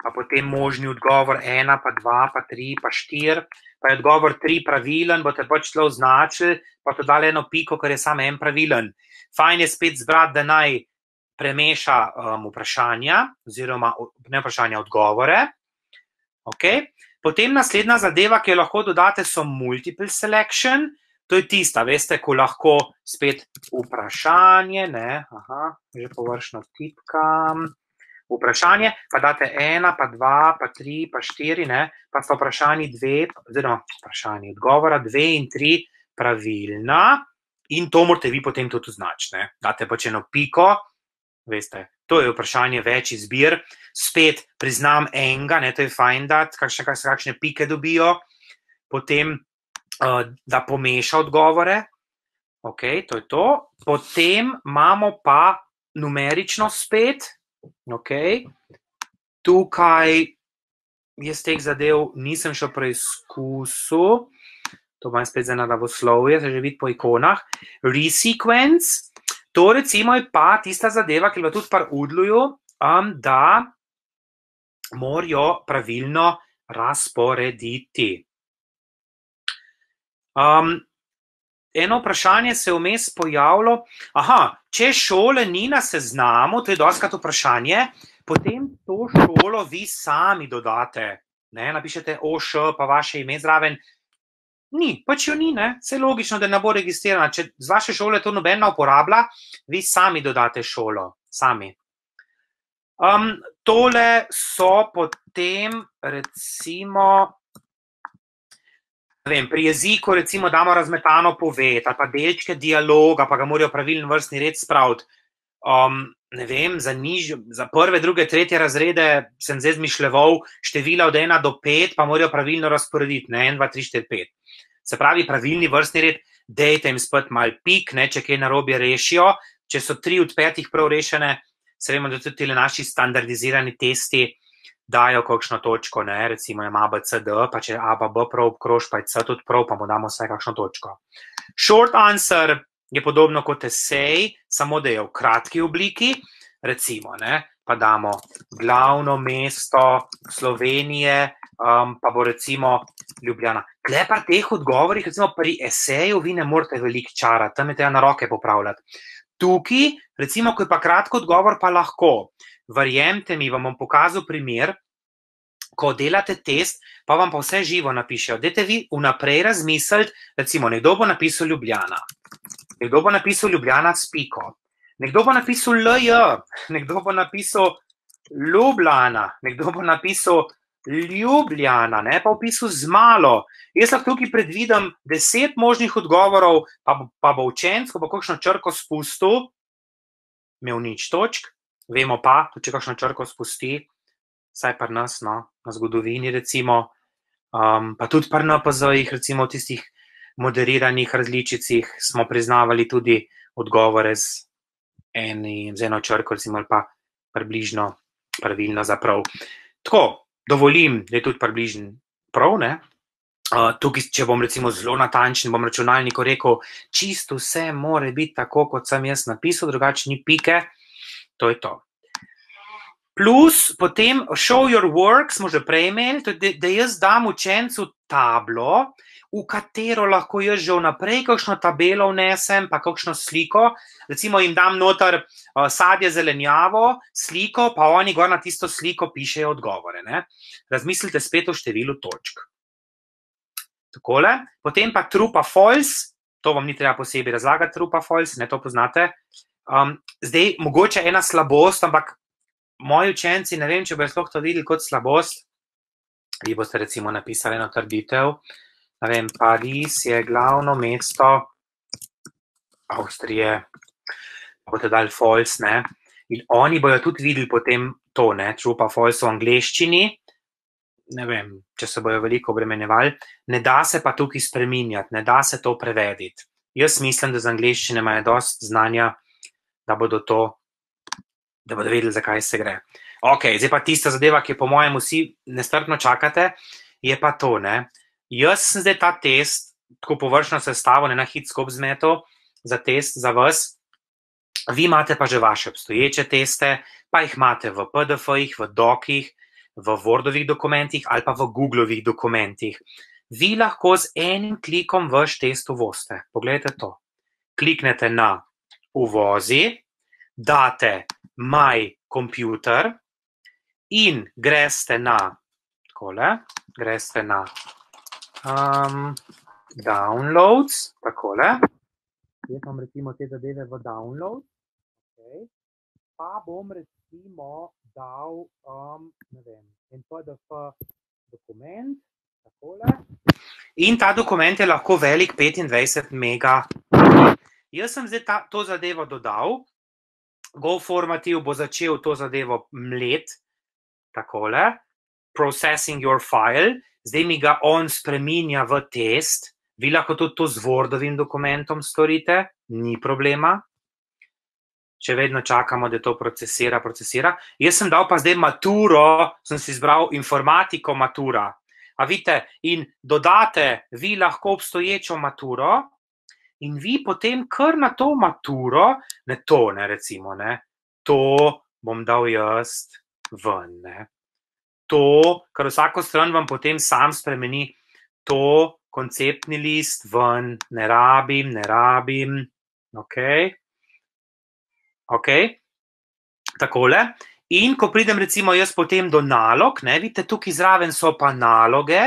pa potem možni odgovor, ena, pa dva, pa tri, pa štiri. Pa je odgovor tri pravilen, boste pač celo označili, pa to dali eno piko, ker je samo en pravilen. Fajn je spet zbrati, da naj premeša um, vprašanja, oziroma ne vprašanja, odgovore. Okay. Potem naslednja zadeva, ki jo lahko dodate, so multiple selection. To je tista, veste, ko lahko spet vprašanje, ne, aha, že površno tipkam. Vprašanje, pa date ena, pa dva, pa tri, pa štiri, ne, pa sta vprašanje dve, oziroma vprašanje odgovora, dve in tri pravilna, in to morate vi potem tudi označiti. Date pač eno piko, veste, to je vprašanje več izbir, spet priznam enega, ne, to je fajn dati, kakšne, kakšne pike dobijo, potem da pomeša odgovore. Ok, to je to. Potem imamo pa numerično spet. Okay. Tukaj jaz teh zadev nisem še preizkusil. To imam spet za naravoslovje, se že vidi po ikonah. Resequence. To recimo je pa tista zadeva, ki jo tudi par udluju, um, da morajo pravilno razporediti. Um, eno vprašanje se je vmes pojavilo. Aha, če šole ni na seznamu, to je doskrat vprašanje, potem to šolo vi sami dodate. Ne, napišete OŠ, pa vaše ime zraven. Ni, pač jo ni, ne? vse logično, da ne bo registrirana. Če z vaše šole to nobena uporablja, vi sami dodate šolo, sami. Um, tole so potem, recimo, Vem, pri jeziku, recimo, damo razmetano poved ali pa delčke dialoga, pa ga morajo pravilno vrstni red spraviti. Um, ne vem, za, niž, za prve, druge, tretje razrede sem zdaj zmišljal števila od 1 do 5, pa morajo pravilno razporediti, ne 1, 2, 3, 4, 5. Se pravi, pravilni vrstni red, dejte jim spet mal pik, ne, če kaj narobe rešijo. Če so tri od petih prav rešene, se vemo, da tudi ti naši standardizirani testi dajo kakšno točko, ne, recimo ima ABCD, pa če A, B, prav obkrož, pa je C tudi prav, pa mu damo vsaj kakšno točko. Short answer je podobno kot esej, samo da je v kratki obliki. Recimo, ne, pa damo glavno mesto Slovenije, um, pa bo recimo Ljubljana. Tle pa teh odgovorih, recimo pri eseju, vi ne morete veliko čarati, tam je treba na roke popravljati. Tukaj, recimo, ko je pa kratko odgovor, pa lahko. Verjemite mi, vam bom pokazal primer, ko delate test, pa vam pa vse živo napišejo. Dajte vi vnaprej razmisliti, recimo, nekdo bo napisal Ljubljana, nekdo bo napisal Ljubljana s piko, nekdo bo napisal LJ, nekdo bo napisal Ljubljana, nekdo bo napisal Ljubljana, ne pa v pisu z malo. Jaz lahko tukaj predvidim deset možnih odgovorov, pa, pa bo učenec, ko bo kakšno črko spustil, imel nič točk, vemo pa, če kakšno črko spusti, saj pa nas, no, na zgodovini, recimo, um, pa tudi pri NPZ-jih, recimo v tistih moderiranih različicah, smo priznavali tudi odgovore z, eni, z eno črko, recimo, ali pa približno pravilno za prav. Tako, dovolim, da je tudi približno prav. Ne? Uh, tukaj, če bom recimo zelo natančen, bom računalniku rekel, čisto vse mora biti tako, kot sem jaz napisal, drugače ni pike. To je to. Plus, potem show your work, smo že prej imeli, da, da jaz dam učencu tablo, v katero lahko jaz že vnaprej kakšno tabelo vnesem, pa kakšno sliko. Recimo jim dam noter uh, sadje zelenjavo, sliko, pa oni gor na tisto sliko pišejo odgovore. Ne? Razmislite spet o številu točk. Takole. Potem pa trupa false, to vam ni treba posebej razlagati, trupa false, ne to poznate. Um, zdaj, mogoče ena slabost, ampak moji učenci, ne vem, če bodo sploh to videli kot slabost. Vi boste recimo napisali eno trditev. Ne vem, Pariz je glavno mesto Avstrije, boste dali false, ne. In oni bojo tudi videli potem to, ne, true pa false v angleščini. Ne vem, če se bojo veliko obremenjevali. Ne da se pa tukaj spreminjati, ne da se to prevediti. Jaz mislim, da z angleščine imajo dost znanja, da bodo to da bodo vedeli, zakaj se gre. Ok, zdaj pa tista zadeva, ki po mojem vsi nestrpno čakate, je pa to. Ne? Jaz sem zdaj ta test, tako površno sestavljen, na hitro zmeto za test za vas. Vi imate pa že vaše obstoječe teste, pa jih imate v PDF-jih, v dokih, v Wordovih dokumentih ali pa v Googlovih dokumentih. Vi lahko z enim klikom vaš test uvoste. Poglejte to. Kliknete na uvozi, date my computer in greste na, takole, greste na um, downloads, takole. Jaz imam recimo te zadeve v download. Okay. Pa bom recimo dal, um, ne vem, en PDF dokument, takole. In ta dokument je lahko velik 25 mega. Jaz sem zdaj ta, to zadevo dodal, GoFormativ bo začel to zadevo mlet, takole, processing your file, zdaj mi ga on spremenja v test, vi lahko tudi to z Wordovim dokumentom storite, ni problema. Če vedno čakamo, da to procesira, procesira. Jaz sem dal pa zdaj maturo, sem si izbral informatiko matura. A vidite, in dodate vi lahko obstoječo maturo, in vi potem kar na to maturo, ne to, ne recimo, ne, to bom dal jaz ven. Ne. To, kar vsako stran vam potem sam spremeni, to konceptni list ven, ne rabim, ne rabim. Ok. Ok. Takole. In ko pridem, recimo, jaz potem do nalog, ne, vidite, tukaj zraven so pa naloge,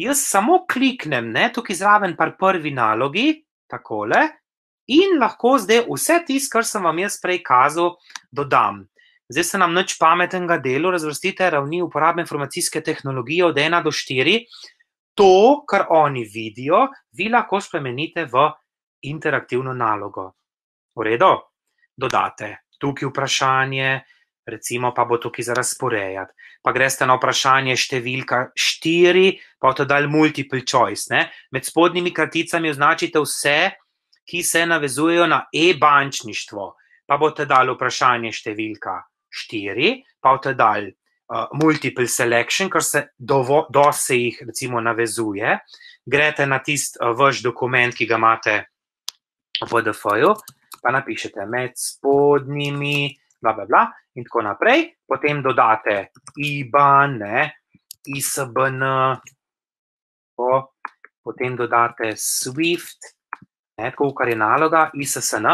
jaz samo kliknem, ne, tukaj zraven pa prvi nalogi, takole. In lahko zdaj vse tisto, kar sem vam jaz prej kazal, dodam. Zdaj se nam nič pametnega delo, razvrstite ravni uporabe informacijske tehnologije od 1 do 4. To, kar oni vidijo, vi lahko spremenite v interaktivno nalogo. V redu? Dodate tukaj vprašanje, recimo pa bo tukaj za razporejati. Pa greste na vprašanje številka 4, pa to dal multiple choice. Ne? Med spodnjimi kraticami označite vse, ki se navezujejo na e-bančništvo. Pa boste dali vprašanje številka 4, pa boste dali uh, multiple selection, kar se do, do se jih recimo navezuje. Grete na tisti uh, vaš dokument, ki ga imate v PDF-ju, pa napišete med spodnjimi, bla, bla, bla, in tako naprej. Potem dodate IBAN, ne, ISBN, o, potem dodate SWIFT, ne, tako kar je naloga, ISSN.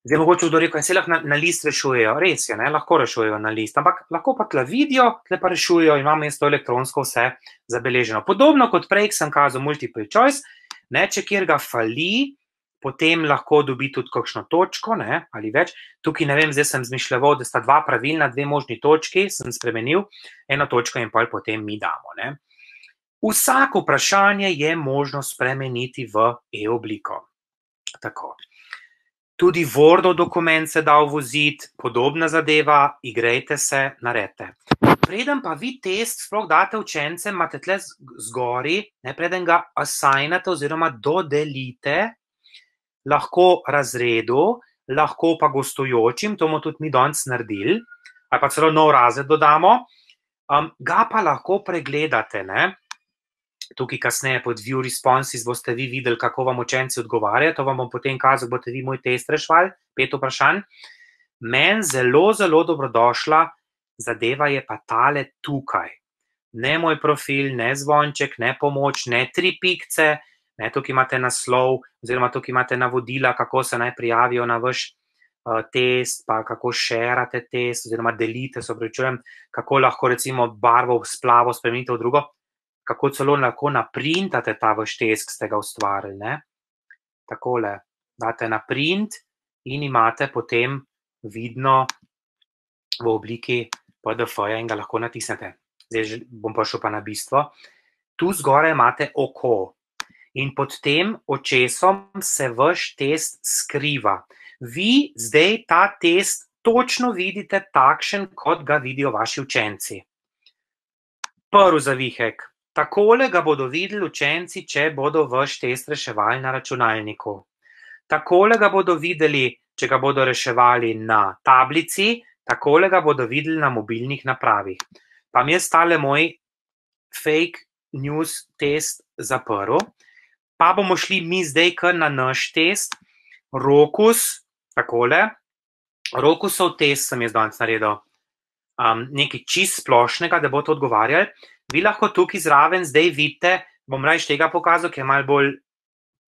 Zdaj, mogoče kdo reče, da se lahko na, na list rešujejo. Res je, ne, lahko rešujejo na list, ampak lahko pa tle vidijo, tle pa rešujejo in imamo mesto elektronsko vse zabeleženo. Podobno kot prej, sem kazal multiple choice, ne, če kjer ga fali, potem lahko dobi tudi kakšno točko ne, ali več. Tukaj ne vem, zdaj sem zmišljal, da sta dva pravilna, dve možni točki, sem spremenil eno točko in pa potem mi damo. Ne. Vsako vprašanje je možno spremeniti v e-obliko. Tako. Tudi Wordov dokument se da voziti, podobna zadeva, igrajte se, naredite. Preden pa vi test sploh date učencem, imate tle zgori, ne preden ga assignate oziroma dodelite, lahko razredu, lahko pa gostujočim, to bomo tudi mi danes naredili, ali pa celo nov razred dodamo, um, ga pa lahko pregledate. Ne? Tukaj, kasneje, pod View Responses, boste vi videli, kako vam učenci odgovarjajo. To vam bom potem kazal, boste vi moj test rešvali, pet vprašanj. Meni zelo, zelo dobrodošla zadeva je pa tale tukaj. Ne moj profil, ne zvonček, ne pomoč, ne tri pikce, Ne, tukaj imate naslov, oziroma tukaj imate navodila, kako se naj prijavijo na vaš uh, test, pa kako širite test, oziroma delite, se pravi, kako lahko recimo barvo splavo spremenite v drugo, kako celo lahko naprintate ta vaš test, ki ste ga ustvarili. Ne. Takole, date na print in imate potem vidno v obliki PDF-ja in ga lahko natisnete. Zdaj bom pa šel pa na bistvo. Tu zgoraj imate oko, in pod tem očesom se vaš test skriva. Vi zdaj ta test točno vidite takšen, kot ga vidijo vaši učenci. Prvi zavihek. Takole ga bodo videli učenci, če bodo vaš test reševali na računalniku. Takole ga bodo videli, če ga bodo reševali na tablici, takole ga bodo videli na mobilnih napravih. Pa mi je stale moj fake news test zaprl pa bomo šli mi zdaj kar na naš test, rokus, takole. Rokusov test sem jaz danes naredil. Um, nekaj čist splošnega, da bo to odgovarjal. Vi lahko tukaj zraven zdaj vidite, bom raje tega pokazal, ker je malo bolj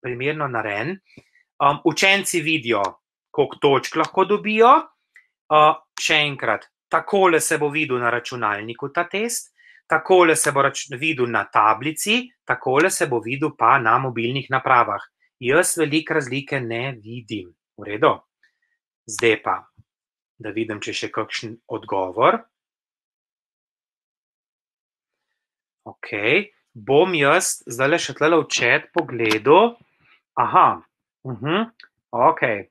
primerno narejen. Um, učenci vidijo, koliko točk lahko dobijo. Uh, še enkrat, takole se bo videl na računalniku ta test takole se bo videl na tablici, takole se bo videl pa na mobilnih napravah. Jaz velike razlike ne vidim. V redu. Zdaj pa, da vidim, če še kakšen odgovor. Ok, bom jaz zdaj le še tle v čet pogledal. Aha, uh mhm, -huh. ok.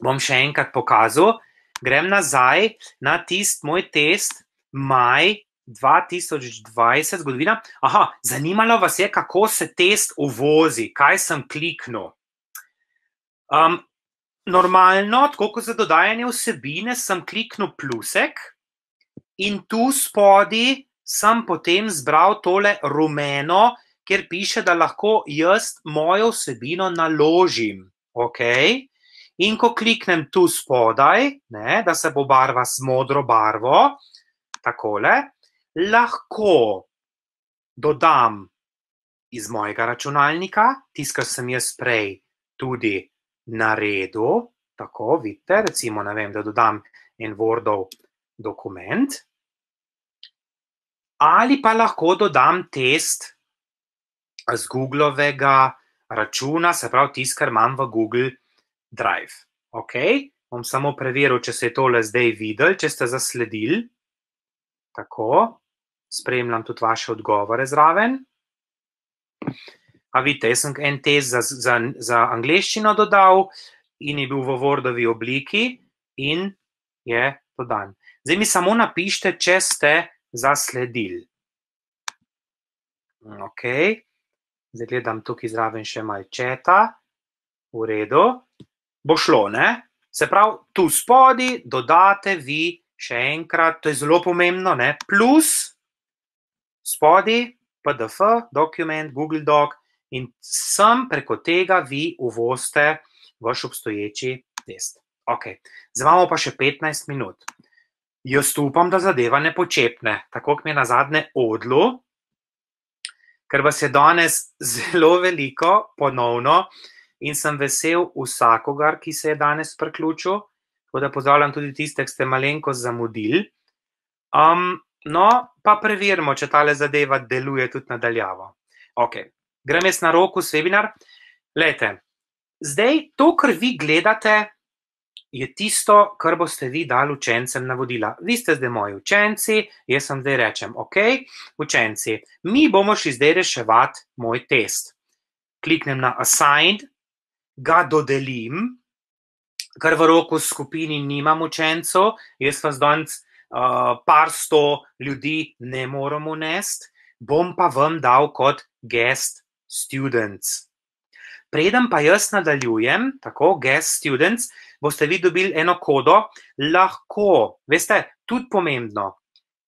Bom še enkrat pokazal. Grem nazaj na tisti moj test, maj 2020, zgodovina. Aha, zanimalo vas je, kako se test uvozi, kaj sem kliknil. Um, normalno, tako kot za dodajanje vsebine, sem kliknil plusek in tu spodaj sem potem zbral tole rumeno, kjer piše, da lahko jaz mojo vsebino naložim. Okay? In ko kliknem tu spodaj, ne, da se bo barva s modro barvo, takole, lahko dodam iz mojega računalnika, tisto, kar sem jaz prej tudi naredil. Tako, vidite, recimo, vem, da dodam en Wordov dokument, ali pa lahko dodam test z Googlovega računa, se pravi, tisto, kar imam v Google Drive. Ok, bom samo preveril, če se je tole zdaj videl, če ste zasledili. Tako, spremljam tudi vaše odgovore zraven. A vidite, jaz sem en test za, za, za angliščino dodal in je bil v Wordovi obliki in je dodan. Zdaj mi samo napišite, če ste zasledili. Ok, zdaj gledam tukaj zraven še malo četa, v redu, bo šlo, ne? Se pravi, tu spodi dodate vi še enkrat, to je zelo pomembno, ne? Plus, spodaj PDF, dokument, Google Doc in sem preko tega vi uvozite vaš obstoječi test. Ok, zdaj imamo pa še 15 minut. Jaz upam, da zadeva ne počepne, tako kot mi je na zadnje odlu, ker vas je danes zelo veliko, ponovno, in sem vesel vsakogar, ki se je danes priključil. Tako da pozdravljam tudi tiste, ki ste malenko zamudili. Um, no, pa preverimo, če ta zadeva deluje tudi nadaljavo. Ok, grem jaz na roko s webinar. Lejte, zdaj to, kar vi gledate, je tisto, kar boste vi dali učencem navodila. Vi ste zdaj moji učenci, jaz sem zdaj rečem, ok, učenci, mi bomo šli zdaj reševati moj test. Kliknem na assigned, ga dodelim, ker v roku skupini nimam učencev, jaz vas danes uh, par sto ljudi ne moram unesti, bom pa vam dal kot guest students. Preden pa jaz nadaljujem, tako guest students, boste vi dobili eno kodo, lahko, veste, tudi pomembno.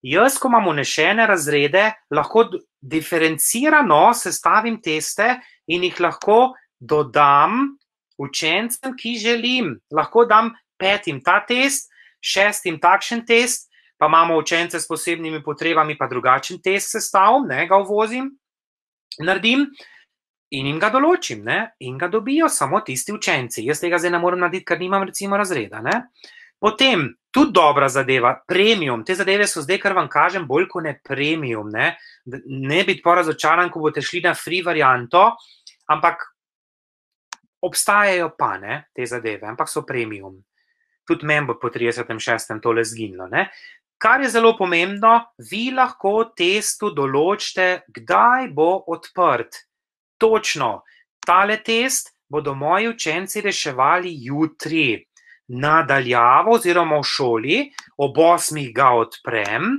Jaz, ko imam unešene razrede, lahko diferencirano sestavim teste in jih lahko dodam učencem, ki želim. Lahko dam petim ta test, šestim takšen test, pa imamo učence s posebnimi potrebami, pa drugačen test sestavim, ne ga uvozim, naredim. In jim ga določim, ne? in ga dobijo samo tisti učenci. Jaz tega zdaj ne morem narediti, ker nimam, recimo, razreda. Ne? Potem, tudi dobra zadeva, premium. Te zadeve so zdaj, kar vam kažem, bolj kot ne premium. Ne, ne biti porazočaran, ko boste šli na free varianto, ampak obstajajo pa ne te zadeve, ampak so premium. Tudi meni bo po 36. tole zginilo. Ne? Kar je zelo pomembno, vi lahko testu določite, kdaj bo odprt. Točno, tale test bodo moji učenci reševali jutri, nadaljavo, oziroma v šoli, ob 8. ga odprem,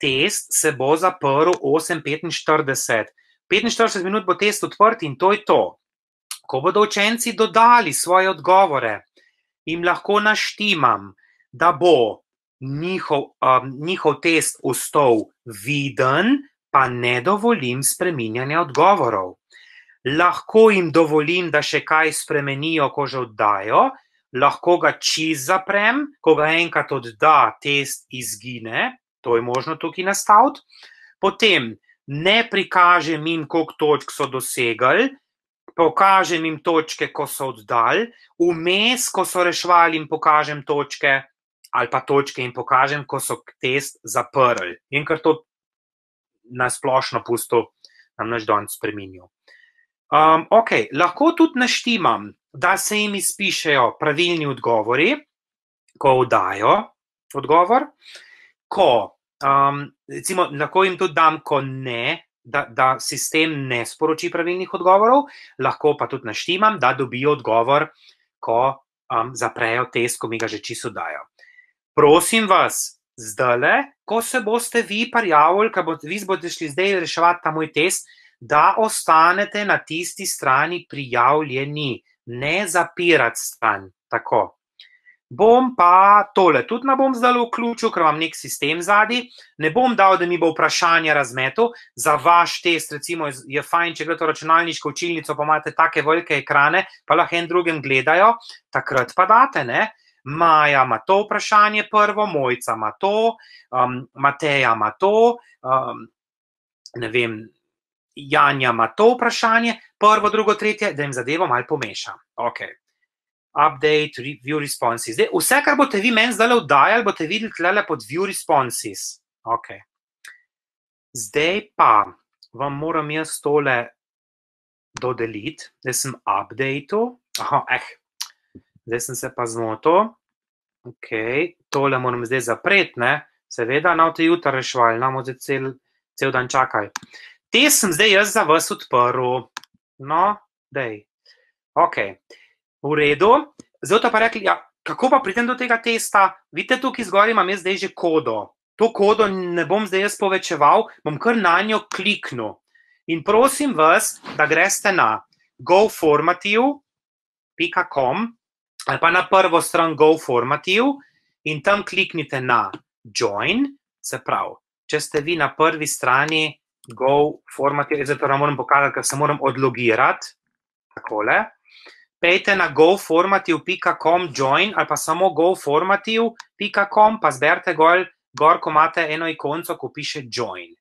test se bo zaprl 8:45. 45 minut bo test odprt in to je to. Ko bodo učenci dodali svoje odgovore, jim lahko naštimam, da bo njihov, um, njihov test ostal viden, pa ne dovolim spreminjanja odgovorov. Lahko jim dovolim, da še kaj spremenijo, ko že oddajo, lahko ga čist zaprem, ko ga enkrat odda, test izgine, to je možno tukaj nastaviti. Potem ne prikažem jim, koliko točk so dosegli, pokažem jim točke, ko so oddali, vmes, ko so rešvali, jim pokažem točke, ali pa točke jim pokažem, ko so test zaprli. In kar to na splošno pusto, nam naš dan spremenil. Um, ok, lahko tudi naštimam, da se jim izpišejo pravilni odgovori, ko oddajo odgovor, ko um, recimo, lahko jim tudi dam, ko ne da, da sistem ne sporoči pravilnih odgovorov, lahko pa tudi naštimam, da dobijo odgovor, ko um, zaprejo test, ko mi ga že čisto dajo. Prosim vas, zdaj, ko se boste vi prijavili, ko boste vi boste šli zdaj reševati ta moj test, da ostanete na tisti strani prijavljeni, ne zapirati stran. Tako. Bom pa tole tudi ne bom zdaj vključil, ker imam nek sistem zadnji. Ne bom dal, da mi bo vprašanje razmetel. Za vaš test, recimo, je fajn, če gledate računalniško učilnico, pa imate take velike ekrane, pa lahko en drugem gledajo, takrat pa date. Ne? Maja ima to vprašanje prvo, Mojca ima to, um, Mateja ima to, um, ne vem, Janja ima to vprašanje, prvo, drugo, tretje, da jim zadevo malo pomešam. Okay update, view responses. Zdaj, vse, kar boste vi meni zdaj oddajali, boste videli tle pod view responses. Okay. Zdaj pa vam moram jaz tole dodeliti, da sem updated. Aha, eh, zdaj sem se pa zmotil. Ok, tole moram zdaj zapreti, ne? Seveda, na te jutra rešvali, nam zdaj cel, cel dan čakali. Te sem zdaj jaz za vas odprl. No, dej. Ok. V redu, zdaj pa rekli, ja, kako pa pridem do tega testa? Vidite, tukaj zgoraj imam jaz zdaj že kodo. To kodo ne bom zdaj jaz povečeval, bom kar na njo kliknil. In prosim vas, da greste na goformative.com ali pa na prvo stran goformative in tam kliknite na join, se pravi, če ste vi na prvi strani goformative, zdaj to moram pokazati, ker se moram odlogirati, takole pejte na goformative.com join ali pa samo goformative.com, pa zberite gor, gor, ko imate eno ikonco, ko piše join.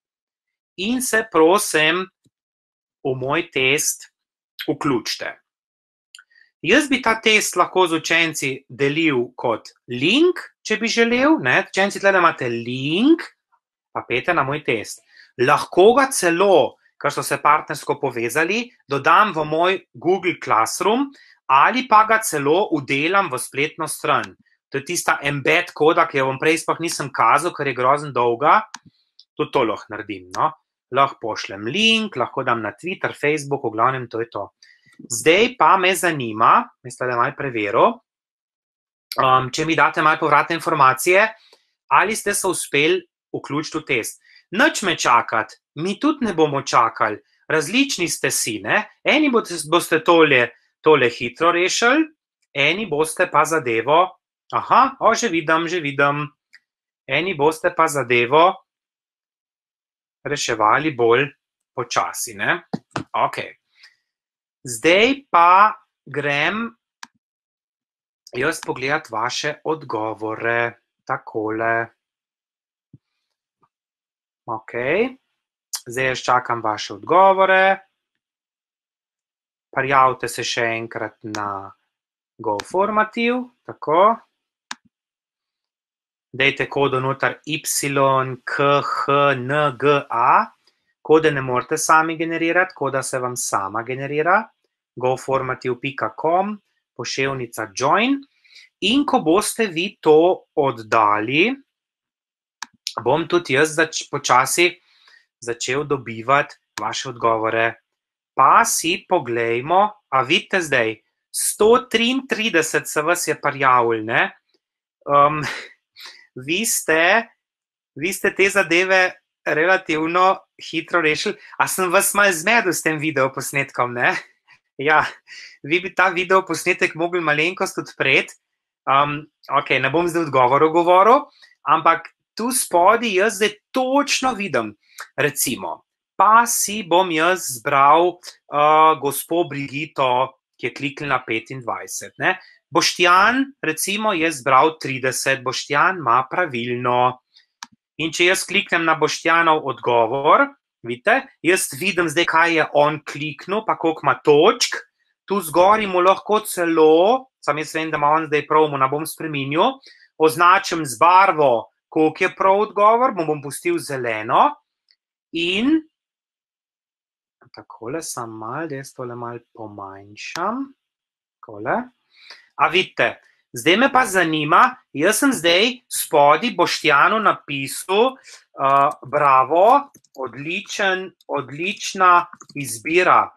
In se prosim, v moj test vključite. Jaz bi ta test lahko z učenci delil kot link, če bi želel. Ne? Učenci, tle imate link, pa pete na moj test. Lahko ga celo, ker so se partnersko povezali, dodam v moj Google Classroom ali pa ga celo udelam v spletno stran. To je tista embed koda, ki jo vam prej sploh nisem kazal, ker je grozen dolga. Tudi to lahko naredim. No? Lahko pošljem link, lahko dam na Twitter, Facebook, v glavnem to je to. Zdaj pa me zanima, mislim, da je malo preveril, um, če mi date malo povratne informacije, ali ste se uspeli vključiti v test. Noč me čakati, mi tudi ne bomo čakali, različni ste si, ne? eni boste, boste tole, tole hitro rešili, eni boste pa zadevo, aha, o, že vidim, že vidim, eni boste pa zadevo reševali bolj počasi. Okay. Zdaj pa grem jaz pogledat vaše odgovore. Takole. Ok, zdaj jaz čakam vaše odgovore. Prijavite se še enkrat na GoFormativ, tako. Dajte kodo noter YKHNGA, kode ne morete sami generirati, koda se vam sama generira, goformative.com, poševnica join. In ko boste vi to oddali, bom tudi jaz zač, počasi začel dobivati vaše odgovore. Pa si poglejmo, a vidite zdaj, 133 se vas je prijavil, ne? Um, vi, ste, vi ste te zadeve relativno hitro rešili. A sem vas malo zmedel s tem videoposnetkom? Ne? Ja, vi bi ta videoposnetek mogli malenkost odpreti. Um, ok, ne bom zdaj odgovoril, govoril, ampak tu spodaj jaz zdaj točno vidim. Recimo, pa si bom jaz zbral uh, gospod Brigito, ki je kliknil na 25. Ne? Boštjan, recimo, je zbral 30, Boštjan ima pravilno. In če jaz kliknem na Boštjanov odgovor, vidite, jaz vidim zdaj, kaj je on kliknil, pa koliko ima točk. Tu zgori mu lahko celo, sam jaz vem, da ima on zdaj prav, mu ne bom spremenil, označim z barvo, koliko je prav odgovor, mu bom pustil zeleno. In takole sem mal, da jaz tole mal pomanjšam. Takole. A vidite, Zdaj me pa zanima, jaz sem zdaj spodaj Boštjanu napisal, uh, bravo, odličen, odlična izbira.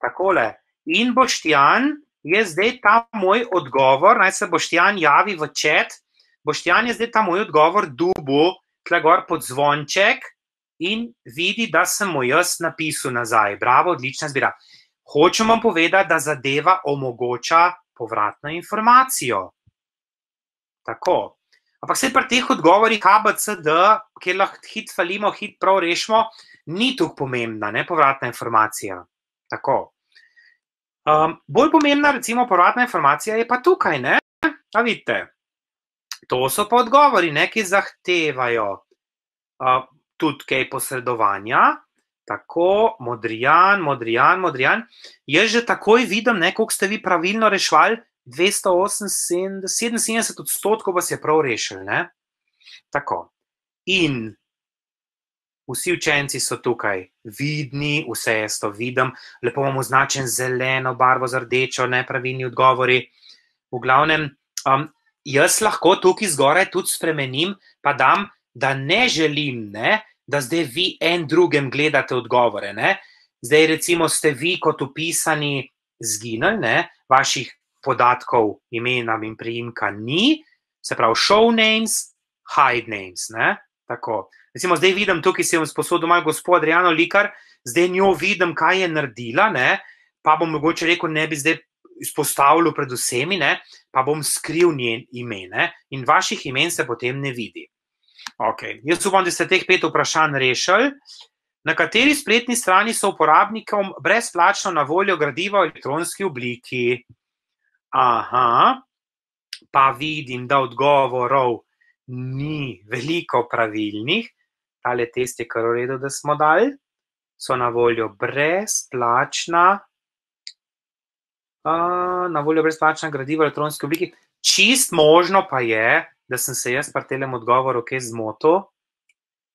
Takole. In Boštjan je zdaj ta moj odgovor, naj se Boštjan javi v čet. Boštjan je zdaj ta moj odgovor dubu, tle gor pod zvonček in vidi, da sem mu jaz napisal nazaj. Bravo, odlična izbira. Hočem vam povedati, da zadeva omogoča povratno informacijo. Tako. Ampak se pri teh odgovorih, ABCD, ki lahko hit falimo, hit prav rešimo, ni tako pomembna, ne povratna informacija. Tako. Um, bolj pomembna, recimo, povratna informacija je pa tukaj, ne? A vidite, to so pa odgovori, ne, ki zahtevajo uh, tudi kaj posredovanja. Tako, modrijan, modrijan, modrijan. Jaz že takoj vidim, koliko ste vi pravilno rešvali, 277 odstotkov vas je prav rešil. Ne? Tako. In vsi učenci so tukaj vidni, vse jaz to vidim, lepo imamo označen zeleno barvo z rdečo, nepravilni odgovori. V glavnem, um, jaz lahko tukaj zgoraj tudi spremenim, pa dam, da ne želim, ne, da zdaj vi en drugem gledate odgovore. Ne? Zdaj, recimo, ste vi kot upisani zginili, vaših podatkov imena in priimka ni, se pravi, show names, hide names. Recimo, zdaj vidim tukaj, se je sposodil malo gospod Adriano Likar, zdaj njo vidim, kaj je naredila, ne? pa bom mogoče rekel, ne bi zdaj izpostavljal pred vsemi, ne? pa bom skril njen ime ne? in vaših imen se potem ne vidi. Okay. Jaz upam, da ste teh pet vprašanj rešili. Na kateri spletni strani so uporabnikom brezplačno na voljo gradiva v elektronski obliki? Aha, pa vidim, da odgovorov ni veliko pravilnih. Tale test je kar v redu, da smo dali. So na voljo brezplačna, uh, na voljo brezplačna gradiva v elektronski obliki. Čist možno pa je, da sem se jaz pri tem odgovoru kaj zmotil,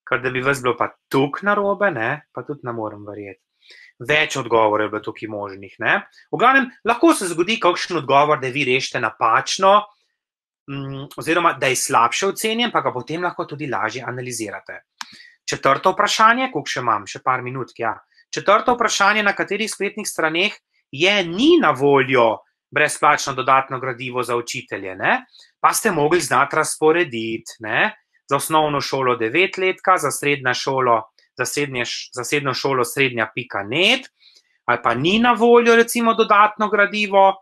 ker da bi vas bilo pa tukaj narobe, ne, pa tudi ne morem verjeti. Več odgovorov je bilo tukaj možnih. Ne? V glavnem, lahko se zgodi kakšen odgovor, da vi rešite napačno, mm, oziroma da je slabše ocenjen, pa ga potem lahko tudi lažje analizirate. Četrto vprašanje, koliko še imam, še par minut. Ja. Četrto vprašanje, na katerih spletnih straneh je ni na voljo brezplačno dodatno gradivo za učitelje, ne? pa ste mogli znati razporediti. Ne? Za osnovno šolo 9 letka, za šolo za, srednje, za srednjo šolo srednja.net, ali pa ni na voljo, recimo, dodatno gradivo.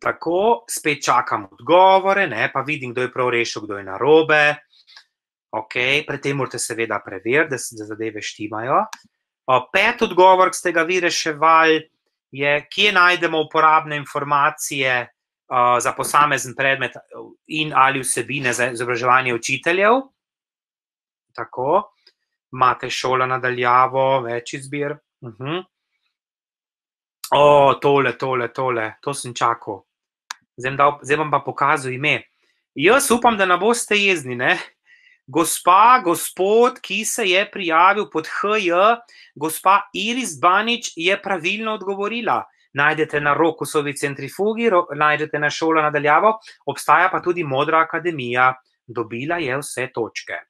Tako, spet čakam odgovore, ne, pa vidim, kdo je prav rešil, kdo je na robe. Okay, Pri tem morate seveda preveriti, da se zadeve štimajo. Pet odgovor, ki ste ga vi reševali, je, kje najdemo uporabne informacije uh, za posamezen predmet in ali vsebine za izobraževanje učiteljev. Tako imate šolo nadaljavo, več izbir. Uh -huh. O, tole, tole, tole, to sem čakal. Zdaj, dal, zdaj bom pa pokazal ime. Jaz upam, da ne boste jezni. Ne? Gospa, gospod, ki se je prijavil pod HJ, gospa Iris Banič je pravilno odgovorila. Najdete na roku sovi centrifugi, ro, najdete na šolo nadaljavo, obstaja pa tudi modra akademija. Dobila je vse točke.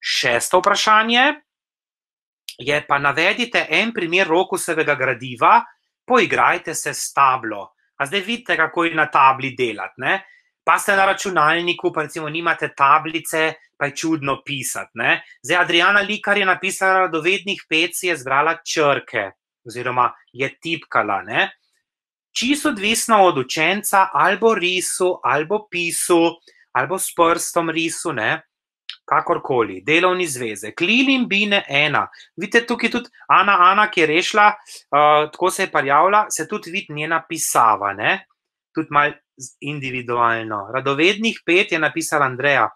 Šesto vprašanje je pa navedite en primer rokusevega gradiva, poigrajte se s tablo. A zdaj vidite, kako je na tabli delati. Pa ste na računalniku, pa recimo nimate tablice, pa je čudno pisati. Ne? Zdaj Adriana Likar je napisala dovednih pec, je zbrala črke oziroma je tipkala. Ne? Čisto odvisno od učenca, ali bo risu, ali bo pisu, ali bo s prstom risu. Ne? kakorkoli, delovni zvezek, Lilin Bine ena. Vidite, tukaj tudi Ana, Ana ki je rešila, uh, tako se je parjavila, se tudi vidi njena pisava, ne? tudi malo individualno. Radovednih pet je napisala Andreja.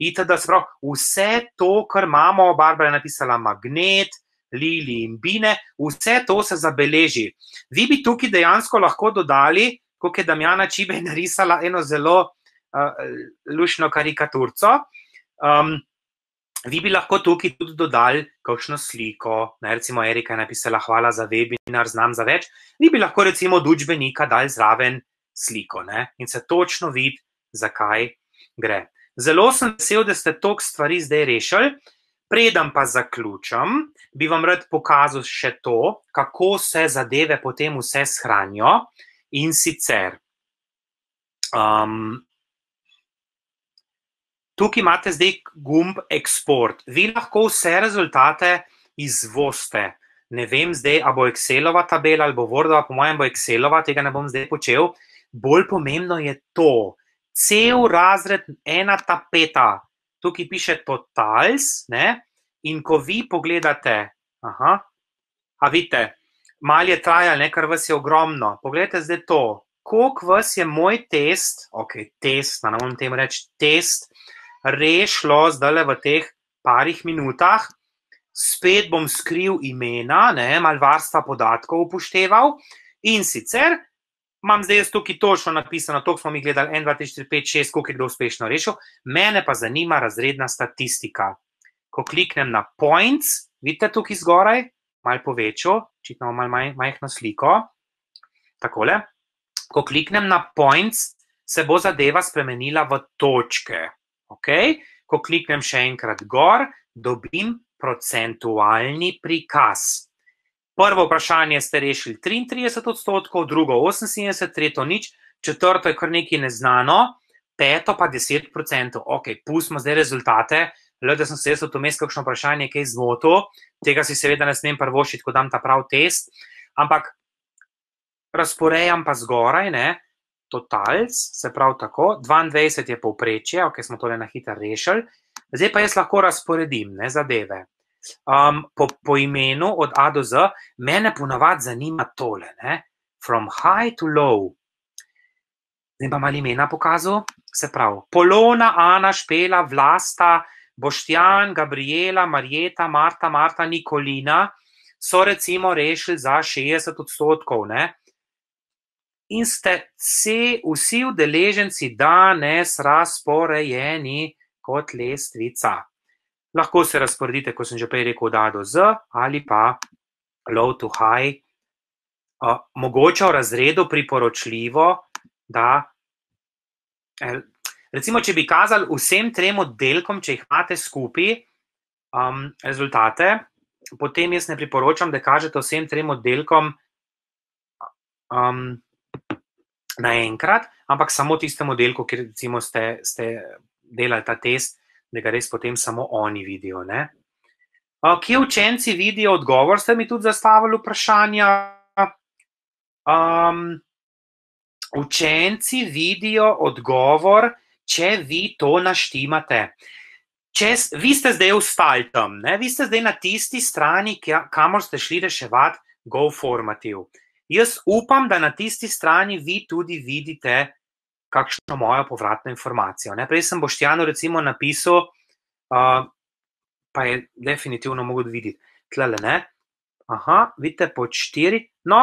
Itd. Sprav, vse to, kar imamo, Barbara je napisala magnet, Lili in Bine, vse to se zabeleži. Vi bi tukaj dejansko lahko dodali, kot je Damjana Čibe narisala eno zelo uh, lušno karikaturco. Um, vi bi lahko tukaj tudi dodali kakšno sliko. Ne, recimo, Erika je napisala: Hvala za webinar, znam za več. Vi bi lahko, recimo, od učbenika dali zraven sliko ne, in se točno vidi, zakaj gre. Zelo sem vesel, da ste tok stvari zdaj rešili. Preden pa zaključim, bi vam rad pokazal še to, kako se zadeve potem vse shranijo. In sicer, um, Tukaj imate zdaj gumb export. Vi lahko vse rezultate izvoste. Ne vem zdaj, ali bo Excelova tabela ali bo Wordova, po mojem bo Excelova, tega ne bom zdaj počel. Bolj pomembno je to, cel razred, ena tapeta, tukaj piše totals, ne? in ko vi pogledate, aha, a vidite, mal je trajal, nekaj vas je ogromno. Poglejte zdaj to, koliko vas je moj test, ok, test, na novem tem reči test, rešilo zdaj v teh parih minutah. Spet bom skril imena, ne, malo varstva podatkov upošteval. In sicer imam zdaj tukaj točno napisano, to smo mi gledali 1, 2, 3, 4, 5, 6, koliko je kdo uspešno rešil. Mene pa zanima razredna statistika. Ko kliknem na points, vidite tukaj zgoraj, malo povečjo, očitno malo maj, majhno sliko. Takole. Ko kliknem na points, se bo zadeva spremenila v točke. Okay? Ko kliknem še enkrat gor, dobim procentualni prikaz. Prvo vprašanje ste rešili 33 odstotkov, drugo 78, tretje nič, četrto je kar nekaj neznano, peto pa 10 odstotkov. Ok, pustimo zdaj rezultate. Le da sem se jaz vmes kakšno vprašanje, kaj zmotil, tega si seveda ne smem prvošiti, ko dam ta prav test, ampak razporejam pa zgoraj, ne, totals, se pravi tako, 22 je povprečje, ok, smo tole na hitro rešili, zdaj pa jaz lahko razporedim ne, zadeve. Um, po, po imenu od A do Z, mene ponovadi zanima tole, ne, from high to low. Zdaj pa malo imena pokazal. Se pravi, Polona, Ana, Špela, Vlasta, Boštjan, Gabriela, Marjeta, Marta, Marta, Nikolina so recimo rešili za 60 odstotkov. Ne? In ste vsi, vsi udeleženci danes razporejeni kot lestvica. Lahko se razporedite, kot sem že prej rekel, da do z ali pa low to high. Uh, mogoče v razredu priporočljivo, da recimo, če bi kazali vsem trem oddelkom, če jih imate skupaj, um, rezultate, potem jaz ne priporočam, da kažete vsem trem oddelkom um, naenkrat, ampak samo tistemu oddelku, kjer recimo ste, ste delali ta test, da ga res potem samo oni vidijo. Ne? Kje učenci vidijo odgovor, ste mi tudi zastavili vprašanja. Um, učenci vidijo odgovor, če vi to naštimate. Če vi ste zdaj vstali tam, ne? vi ste zdaj na tisti strani, kamor ste šli reševati GoFormativ. Jaz upam, da na tisti strani vi tudi vidite kakšno mojo povratno informacijo. Ne? Prej sem Boštjanu recimo napisal, uh, pa je definitivno mogel videti, tle le ne. Aha, vidite pod štiri. No,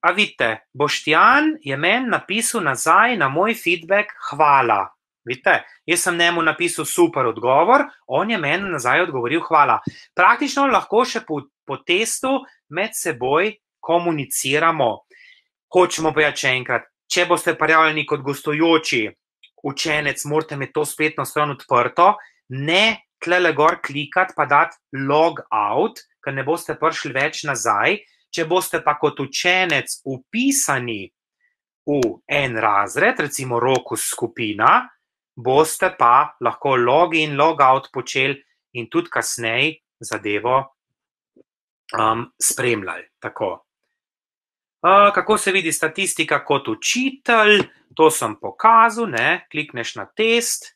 a vidite, Boštjan je meni napisal nazaj na moj feedback, hvala. Vidite, jaz sem njemu napisal super odgovor, on je meni nazaj odgovoril, hvala. Praktično lahko še po, po testu med seboj komuniciramo. Hočemo pa ja, če enkrat, če boste prijavljeni kot gostujoči učenec, morate imeti to spletno stran odprto, ne tle gor klikati, pa dati log out, ker ne boste prišli več nazaj. Če boste pa kot učenec upisani v en razred, recimo roku skupina, boste pa lahko log in log out počeli in tudi kasneje zadevo um, spremljali. Tako kako se vidi statistika kot učitelj, to sem pokazal. Ne? Klikneš na test,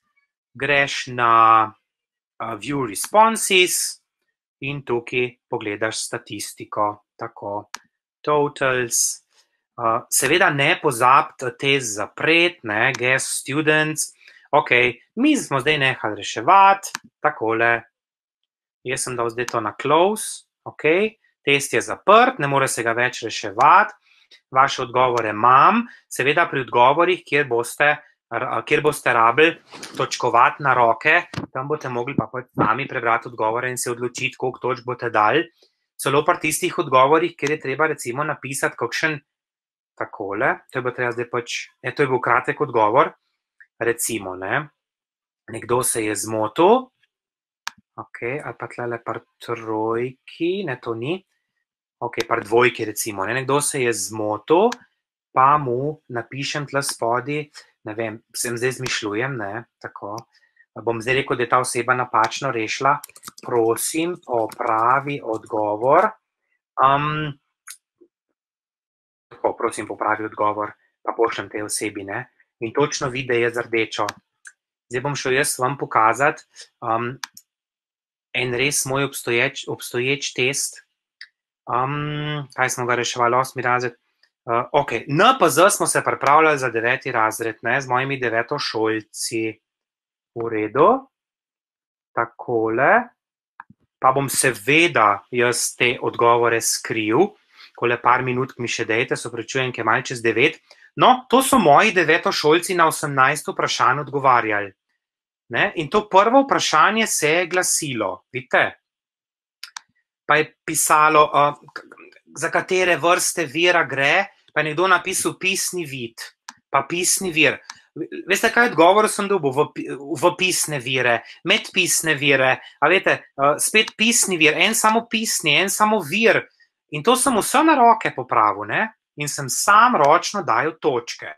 greš na uh, View Responses in tukaj pogledaš statistiko, tako totals. Uh, seveda, ne pozabite test zapreti, ne, guest students. Ok, mi smo zdaj nehali reševati, takole. Jaz sem dal zdaj to na close, ok test je zaprt, ne more se ga več reševati. Vaše odgovore imam, seveda pri odgovorih, kjer boste, kjer boste rabili točkovati na roke, tam boste mogli pa pač sami prebrati odgovore in se odločiti, koliko točk boste dali. Celo pri tistih odgovorih, kjer je treba recimo napisati kakšen takole, to je treba zdaj pač, ne, to je bil kratek odgovor, recimo, ne, nekdo se je zmotil, ok, ali pa tle pa trojki, ne, to ni, ok, pa dvojki, recimo, ne? nekdo se je zmotil, pa mu napišem tle spodaj, ne vem, sem zdaj zmišljujem, ne, tako. Bom zdaj rekel, da je ta oseba napačno rešila, prosim, popravi odgovor. Um, tako, prosim, popravi odgovor, pa pošljem tej osebi, ne. In točno vidi, da je z rdečo. Zdaj bom šel jaz vam pokazati um, en res moj obstoječ, obstoječ test, Um, kaj smo ga reševali, osmi razred? Uh, ok, NPZ smo se pripravljali za deveti razred, ne, z mojimi devetošolci. V redu, takole. Pa bom seveda jaz te odgovore skril, ko le par minut mi še dejte, se prečujem, ker je malce čez devet. No, to so moji devetošolci na 18 vprašanj odgovarjali. Ne? In to prvo vprašanje se je glasilo, vidite, pa je pisalo, uh, za katere vrste vira gre, pa je nekdo napisal pisni vid, pa pisni vir. Veste, kaj odgovor sem dobil v, v pisne vire, med pisne vire, a veste, uh, spet pisni vir, en samo pisni, en samo vir. In to sem vse na roke popravil, ne? in sem sam ročno dajal točke.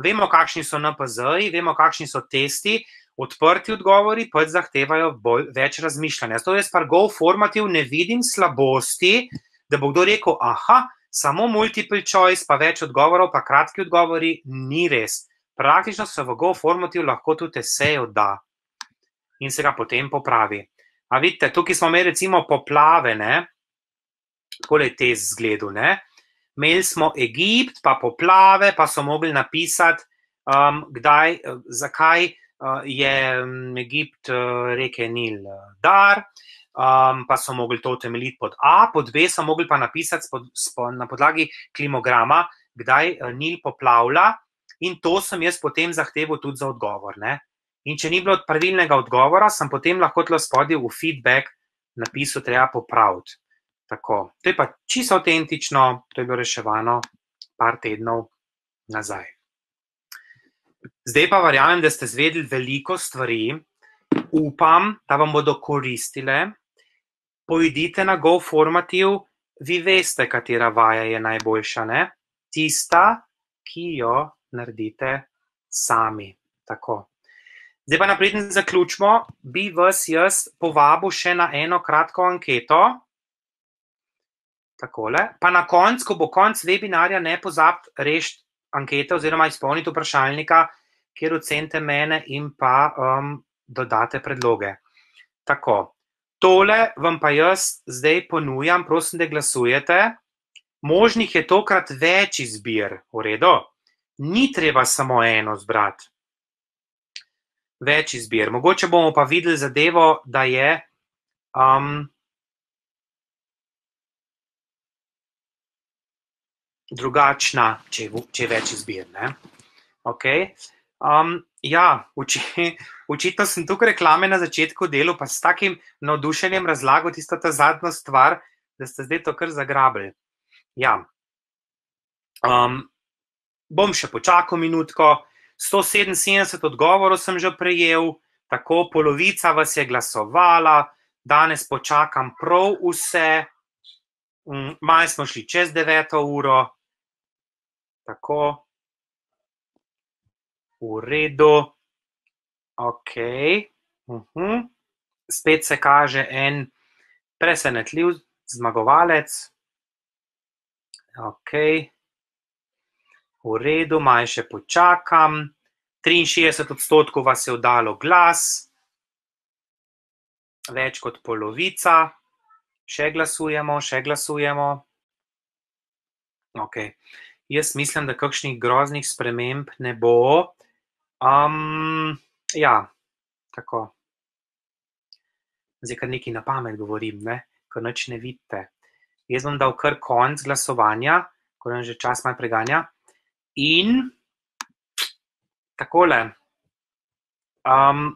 Vemo, kakšni so NPZ-ji, vemo, kakšni so testi, odprti odgovori pač zahtevajo bolj, več razmišljanja. Zato jaz pa Go formativ ne vidim slabosti, da bo kdo rekel, aha, samo multiple choice, pa več odgovorov, pa kratki odgovori, ni res. Praktično se v Go formativ lahko tudi esejo da in se ga potem popravi. A vidite, tukaj smo imeli recimo poplave? Tako je te zgledu, ne? Imeli smo Egipt, pa poplave, pa so mogli napisati um, kdaj, zakaj uh, je Egipt uh, reke Nil dar, um, pa so mogli to utemeljiti pod A, pod B so mogli pa napisati spod, spod, na podlagi klimograma, kdaj uh, Nil poplavlja, in to sem jaz potem zahteval tudi za odgovor. Ne? In če ni bilo pravilnega odgovora, sem potem lahko tlo spodil v feedback napisal, treba popraviti. Tako. To je pa čisto avtentično, to je bilo reševano par tednov nazaj. Zdaj pa verjamem, da ste zvedeli veliko stvari, upam, da vam bodo koristile. Pojdite na GoFormativ, vi veste, katera vaja je najboljša, ne? tista, ki jo naredite sami. Tako. Zdaj pa naprej, da zaključimo, bi vas jaz povabil še na eno kratko anketo. Takole. Pa na koncu, ko bo konc webinarja, ne pozabite rešiti ankete oziroma izpolniti vprašalnika, kjer ocenite mene in pa um, dodate predloge. Tako, tole vam pa jaz zdaj ponujam, prosim, da glasujete. Možnih je tokrat več izbir, v redu. Ni treba samo eno zbrati. Več izbir. Mogoče bomo pa videli zadevo, da je um, drugačna, če, če več izbir. Okay. Um, ja, uči, očitno sem tukaj reklame na začetku delu, pa s takim navdušenjem razlagal tisto ta zadnjo stvar, da ste zdaj to kar zagrabili. Ja. Um, bom še počakal minutko. 177 odgovorov sem že prejel, tako polovica vas je glasovala, danes počakam prav vse. Um, Maj smo šli čez 9 uro, tako, v redu, ok. Uh mhm. -huh. Spet se kaže en presenetljiv zmagovalec. Ok, v redu, maj še počakam. 63 odstotkov vas je oddalo glas, več kot polovica, še glasujemo, še glasujemo. Okay. Jaz mislim, da kakšnih groznih sprememb ne bo. Um, ja, tako. Zdaj, kar nekaj na pamet govorim, ne? ko noč ne vidite. Jaz bom dal kar konc glasovanja, ko nam že čas malo preganja. In takole. Um,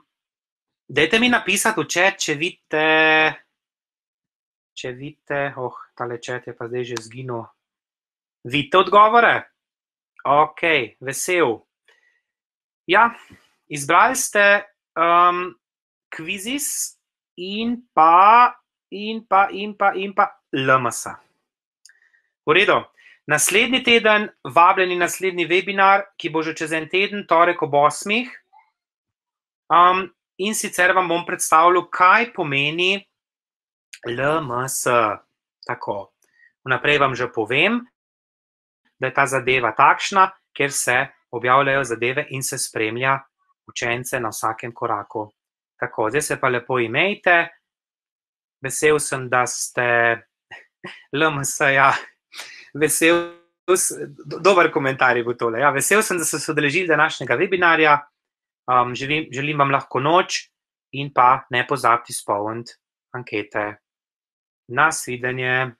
dajte mi napisati v čet, če vidite, če vidite, oh, tale čet je pa zdaj že zginil. Vidite odgovore? Ok, vesel. Ja, izbrali ste um, kvizis in pa, in pa, in pa, in pa LMS. V redu. Naslednji teden, vabljeni naslednji webinar, ki bo že čez en teden, torek ob osmih. Um, in sicer vam bom predstavljal, kaj pomeni LMS. Tako, vnaprej vam že povem, da je ta zadeva takšna, ker se objavljajo zadeve in se spremlja učence na vsakem koraku. Tako, zdaj se pa lepo imejte. Vesel sem, da ste LMS, ja, vesel, dober komentar je bil tole. Ja, vesel sem, da ste se odeležili današnjega webinarja. Um, želim, želim vam lahko noč in pa ne pozabiti spolniti ankete. Nasvidenje.